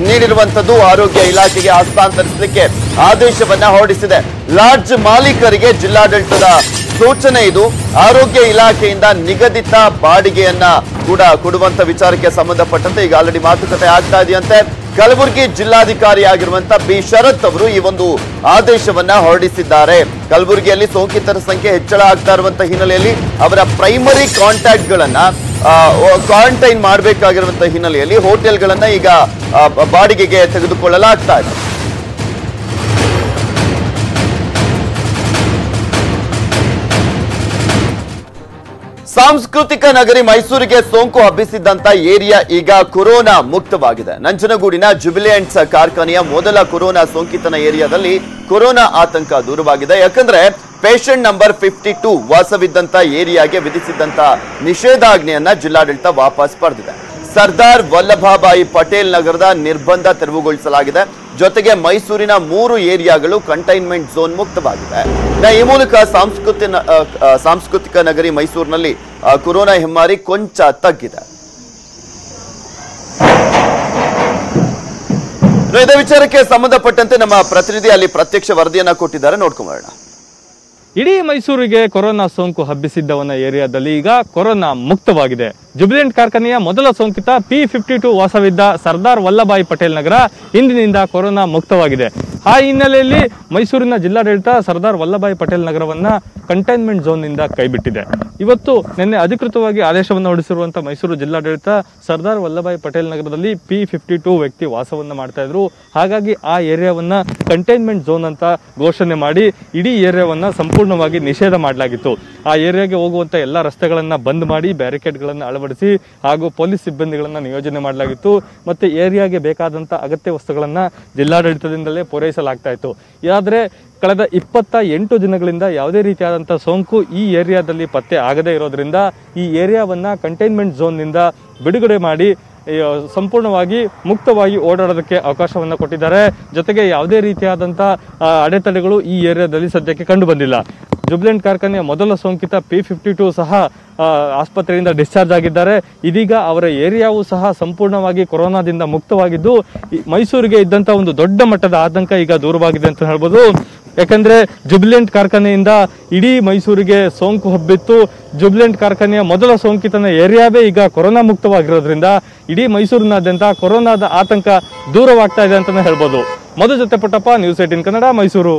ನೀಡಿರುವಂತದ್ದು ಆರೋಗ್ಯ ಇಲಾಖೆಗೆ ಹಸ್ತಾಂತರಿಸಲಿಕ್ಕೆ ಆದೇಶವನ್ನ ಹೊರಡಿಸಿದೆ. ಲಾಡ್ಜ್ ಮಾಲೀಕರಿಗೆ ಜಿಲ್ಲಾಡಳಿತದ ಸೂಚನೆ ಇದು. ಆರೋಗ್ಯ ಇಲಾಖೆಯಿಂದ ನಿಗದಿತ ಬಾಡಿಗೆಯನ್ನ ಕೂಡ ಕೊಡುವಂತ ವಿಚಾರಕ್ಕೆ ಸಂಬಂಧಪಟ್ಟಂತೆ ಈಗ ಆಲ್ರೆಡಿ ಮಾತುಕತೆ ಆಗ್ತಾ ಇದೆಯಂತೆ. ಕಲಬುರಗಿ ಜಿಲ್ಲಾಧಿಕಾರಿ ಆಗಿರುವಂತ ಬಿ. ಶರತ್ ಅವರು ಈ ಒಂದು ಆದೇಶವನ್ನ ಹೊರಡಿಸಿದ್ದಾರೆ. ಕಲಬುರಗಿಯಲ್ಲಿ ಸೋಂಕಿತರ ಸಂಖ್ಯೆ ಹೆಚ್ಚಳ ಆಗ್ತಾ ಇರುವಂತ ಹಿನ್ನೆಲೆಯಲ್ಲಿ ಅವರ ಪ್ರೈಮರಿ ಕಾಂಟ್ಯಾಕ್ಟ್ ಗಳನ್ನ ಕ್ವಾರಂಟೈನ್ ಮಾಡಬೇಕಾಗಿರುವಂತಹ ಹಿನ್ನೆಲೆಯಲ್ಲಿ ಹೋಟೆಲ್ಗಳನ್ನ ಈಗ ಬಾಡಿಗೆಗೆ ತೆಗೆದುಕೊಳ್ಳಲಾಗ್ತಾ ಇದೆ. ಸಾಂಸ್ಕೃತಿಕ ನಗರಿ ಮೈಸೂರಿಗೆ ಸೋಂಕು ಹಬ್ಬಿಸಿದ್ದಂತ ಏರಿಯಾ ಈಗ ಕೊರೋನಾ ಮುಕ್ತವಾಗಿದೆ. ನಂಜನಗೂಡಿನ ಜುಬಿಲಿಯಂಟ್ಸ್ ಕಾರ್ಖಾನೆಯ ಮೊದಲ ಕೊರೋನಾ ಸೋಂಕಿತನ ಏರಿಯಾದಲ್ಲಿ ಕೊರೋನಾ ಆತಂಕ ದೂರವಾಗಿದೆ. ಯಾಕಂದ್ರೆ ಪೇಷಂಟ್ ನಂಬರ್ ಫಿಫ್ಟಿ ಟೂ ವಾಸವಿದ್ದಂತ ಏರಿಯಾಗೆ ವಿಧಿಸಿದ್ದಂತ ನಿಷೇಧಾಜ್ಞೆಯನ್ನ ಜಿಲ್ಲಾಡಳಿತ ವಾಪಸ್ ಪಡೆದಿದೆ. ಸರ್ದಾರ್ ವಲ್ಲಭಾಬಾಯಿ ಪಟೇಲ್ ನಗರದ ನಿರ್ಬಂಧ ತೆರವುಗೊಳಿಸಲಾಗಿದೆ. ಜೊತೆಗೆ ಮೈಸೂರಿನ ಮೂರು ಏರಿಯಾಗಳು ಕಂಟೈನ್ಮೆಂಟ್ ಝೋನ್ ಮುಕ್ತವಾಗಿದೆ. ಈ ಮೂಲಕ ಸಾಂಸ್ಕೃತಿಕ ಸಾಂಸ್ಕೃತಿಕ ನಗರಿ ಮೈಸೂರಿನಲ್ಲಿ ಕೊರೋನಾ ಹೆಮ್ಮಾರಿ ಕೊಂಚ ತಗ್ಗಿದೆ. ಇದೇ ವಿಚಾರಕ್ಕೆ ಸಂಬಂಧಪಟ್ಟಂತೆ ನಮ್ಮ ಪ್ರತಿನಿಧಿ ಅಲ್ಲಿ ಪ್ರತ್ಯಕ್ಷ ವರದಿಯನ್ನ ಕೊಟ್ಟಿದ್ದಾರೆ. ನೋಡ್ಕೊಂಬರೋಣ ಇಡೀ ಮೈಸೂರಿಗೆ ಕೊರೋನಾ ಸೋಂಕು ಹಬ್ಬಿಸಿದ್ದವನ ಏರಿಯಾದಲ್ಲಿ ಈಗ ಕೊರೋನಾ ಮುಕ್ತವಾಗಿದೆ. ಜುಬಿಲೆಂಟ್ ಕಾರ್ಖಾನೆಯ ಮೊದಲ ಸೋಂಕಿತ ಪಿ ಫಿಫ್ಟಿ ಟು ವಾಸವಿದ್ದ ಸರ್ದಾರ್ ವಲ್ಲಭಾಯಿ ಪಟೇಲ್ ನಗರ ಇಂದಿನಿಂದ ಕೊರೋನಾ ಮುಕ್ತವಾಗಿದೆ. ಆ ಹಿನ್ನೆಲೆಯಲ್ಲಿ ಮೈಸೂರಿನ ಜಿಲ್ಲಾಡಳಿತ ಸರ್ದಾರ್ ವಲ್ಲಭಾಯಿ ಪಟೇಲ್ ನಗರವನ್ನ ಕಂಟೈನ್ಮೆಂಟ್ ಝೋನ್ನಿಂದ ಕೈಬಿಟ್ಟಿದೆ. ಇವತ್ತು ನಿನ್ನೆ ಅಧಿಕೃತವಾಗಿ ಆದೇಶವನ್ನು ಹೊರಡಿಸಿರುವಂಥ ಮೈಸೂರು ಜಿಲ್ಲಾಡಳಿತ ಸರ್ದಾರ್ ವಲ್ಲಭಾಯಿ ಪಟೇಲ್ ನಗರದಲ್ಲಿ ಪಿ ಫಿಫ್ಟಿ ಟೂ ವ್ಯಕ್ತಿ ವಾಸವನ್ನು ಮಾಡ್ತಾ ಇದ್ರು. ಹಾಗಾಗಿ ಆ ಏರಿಯಾವನ್ನ ಕಂಟೈನ್ಮೆಂಟ್ ಝೋನ್ ಅಂತ ಘೋಷಣೆ ಮಾಡಿ ಇಡೀ ಏರಿಯಾವನ್ನ ಸಂಪೂರ್ಣವಾಗಿ ನಿಷೇಧ ಮಾಡಲಾಗಿತ್ತು. ಆ ಏರಿಯಾಗೆ ಹೋಗುವಂತ ಎಲ್ಲ ರಸ್ತೆಗಳನ್ನ ಬಂದ್ ಮಾಡಿ, ಬ್ಯಾರಿಕೇಡ್ಗಳನ್ನು ಅಳವಡಿಸಿ ಹಾಗೂ ಪೊಲೀಸ್ ಸಿಬ್ಬಂದಿಗಳನ್ನು ನಿಯೋಜನೆ ಮಾಡಲಾಗಿತ್ತು. ಮತ್ತು ಏರಿಯಾಗೆ ಬೇಕಾದಂಥ ಅಗತ್ಯ ವಸ್ತುಗಳನ್ನು ಜಿಲ್ಲಾಡಳಿತದಿಂದಲೇ ಪೂರೈಸಲಾಗ್ತಾ ಇತ್ತು. ಆದರೆ ಕಳೆದ ಇಪ್ಪತ್ತ ಎಂಟು ದಿನಗಳಿಂದ ಯಾವುದೇ ರೀತಿಯಾದಂಥ ಸೋಂಕು ಈ ಏರಿಯಾದಲ್ಲಿ ಪತ್ತೆ ಆಗದೇ ಇರೋದ್ರಿಂದ ಈ ಏರಿಯಾವನ್ನು ಕಂಟೈನ್ಮೆಂಟ್ ಝೋನ್ನಿಂದ ಬಿಡುಗಡೆ ಮಾಡಿ ಸಂಪೂರ್ಣವಾಗಿ ಮುಕ್ತವಾಗಿ ಓಡಾಡೋದಕ್ಕೆ ಅವಕಾಶವನ್ನು ಕೊಟ್ಟಿದ್ದಾರೆ. ಜೊತೆಗೆ ಯಾವುದೇ ರೀತಿಯಾದಂಥ ಅಡೆತಡೆಗಳು ಈ ಏರಿಯಾದಲ್ಲಿ ಸದ್ಯಕ್ಕೆ ಕಂಡು ಬಂದಿಲ್ಲ. ಜುಬ್ಲೆಂಟ್ ಕಾರ್ಖಾನೆಯ ಮೊದಲ ಸೋಂಕಿತ ಪಿ ಫಿಫ್ಟಿ ಟು ಸಹ ಆಸ್ಪತ್ರೆಯಿಂದ ಡಿಸ್ಚಾರ್ಜ್ ಆಗಿದ್ದಾರೆ. ಇದೀಗ ಅವರ ಏರಿಯಾವು ಸಹ ಸಂಪೂರ್ಣವಾಗಿ ಕೊರೋನಾದಿಂದ ಮುಕ್ತವಾಗಿದ್ದು ಮೈಸೂರಿಗೆ ಇದ್ದಂಥ ಒಂದು ದೊಡ್ಡ ಮಟ್ಟದ ಆತಂಕ ಈಗ ದೂರವಾಗಿದೆ ಅಂತ ಹೇಳ್ಬೋದು. ಯಾಕಂದ್ರೆ ಜುಬ್ಲೆಂಟ್ ಕಾರ್ಖಾನೆಯಿಂದ ಇಡೀ ಮೈಸೂರಿಗೆ ಸೋಂಕು ಹಬ್ಬಿತ್ತು. ಜುಬ್ಲೆಂಟ್ ಕಾರ್ಖಾನೆಯ ಮೊದಲ ಸೋಂಕಿತನ ಏರಿಯಾವೇ ಈಗ ಕೊರೋನಾ ಮುಕ್ತವಾಗಿರೋದ್ರಿಂದ ಇಡೀ ಮೈಸೂರಿನಾದ್ಯಂತ ಕೊರೋನಾದ ಆತಂಕ ದೂರವಾಗ್ತಾ ಇದೆ ಅಂತಾನೆ ಹೇಳ್ಬೋದು. ಮಧು ಜೊತೆ ಪುಟ್ಟಪ್ಪ ನ್ಯೂಸ್ ಏಟಿನ್ ಕನ್ನಡ, ಮೈಸೂರು.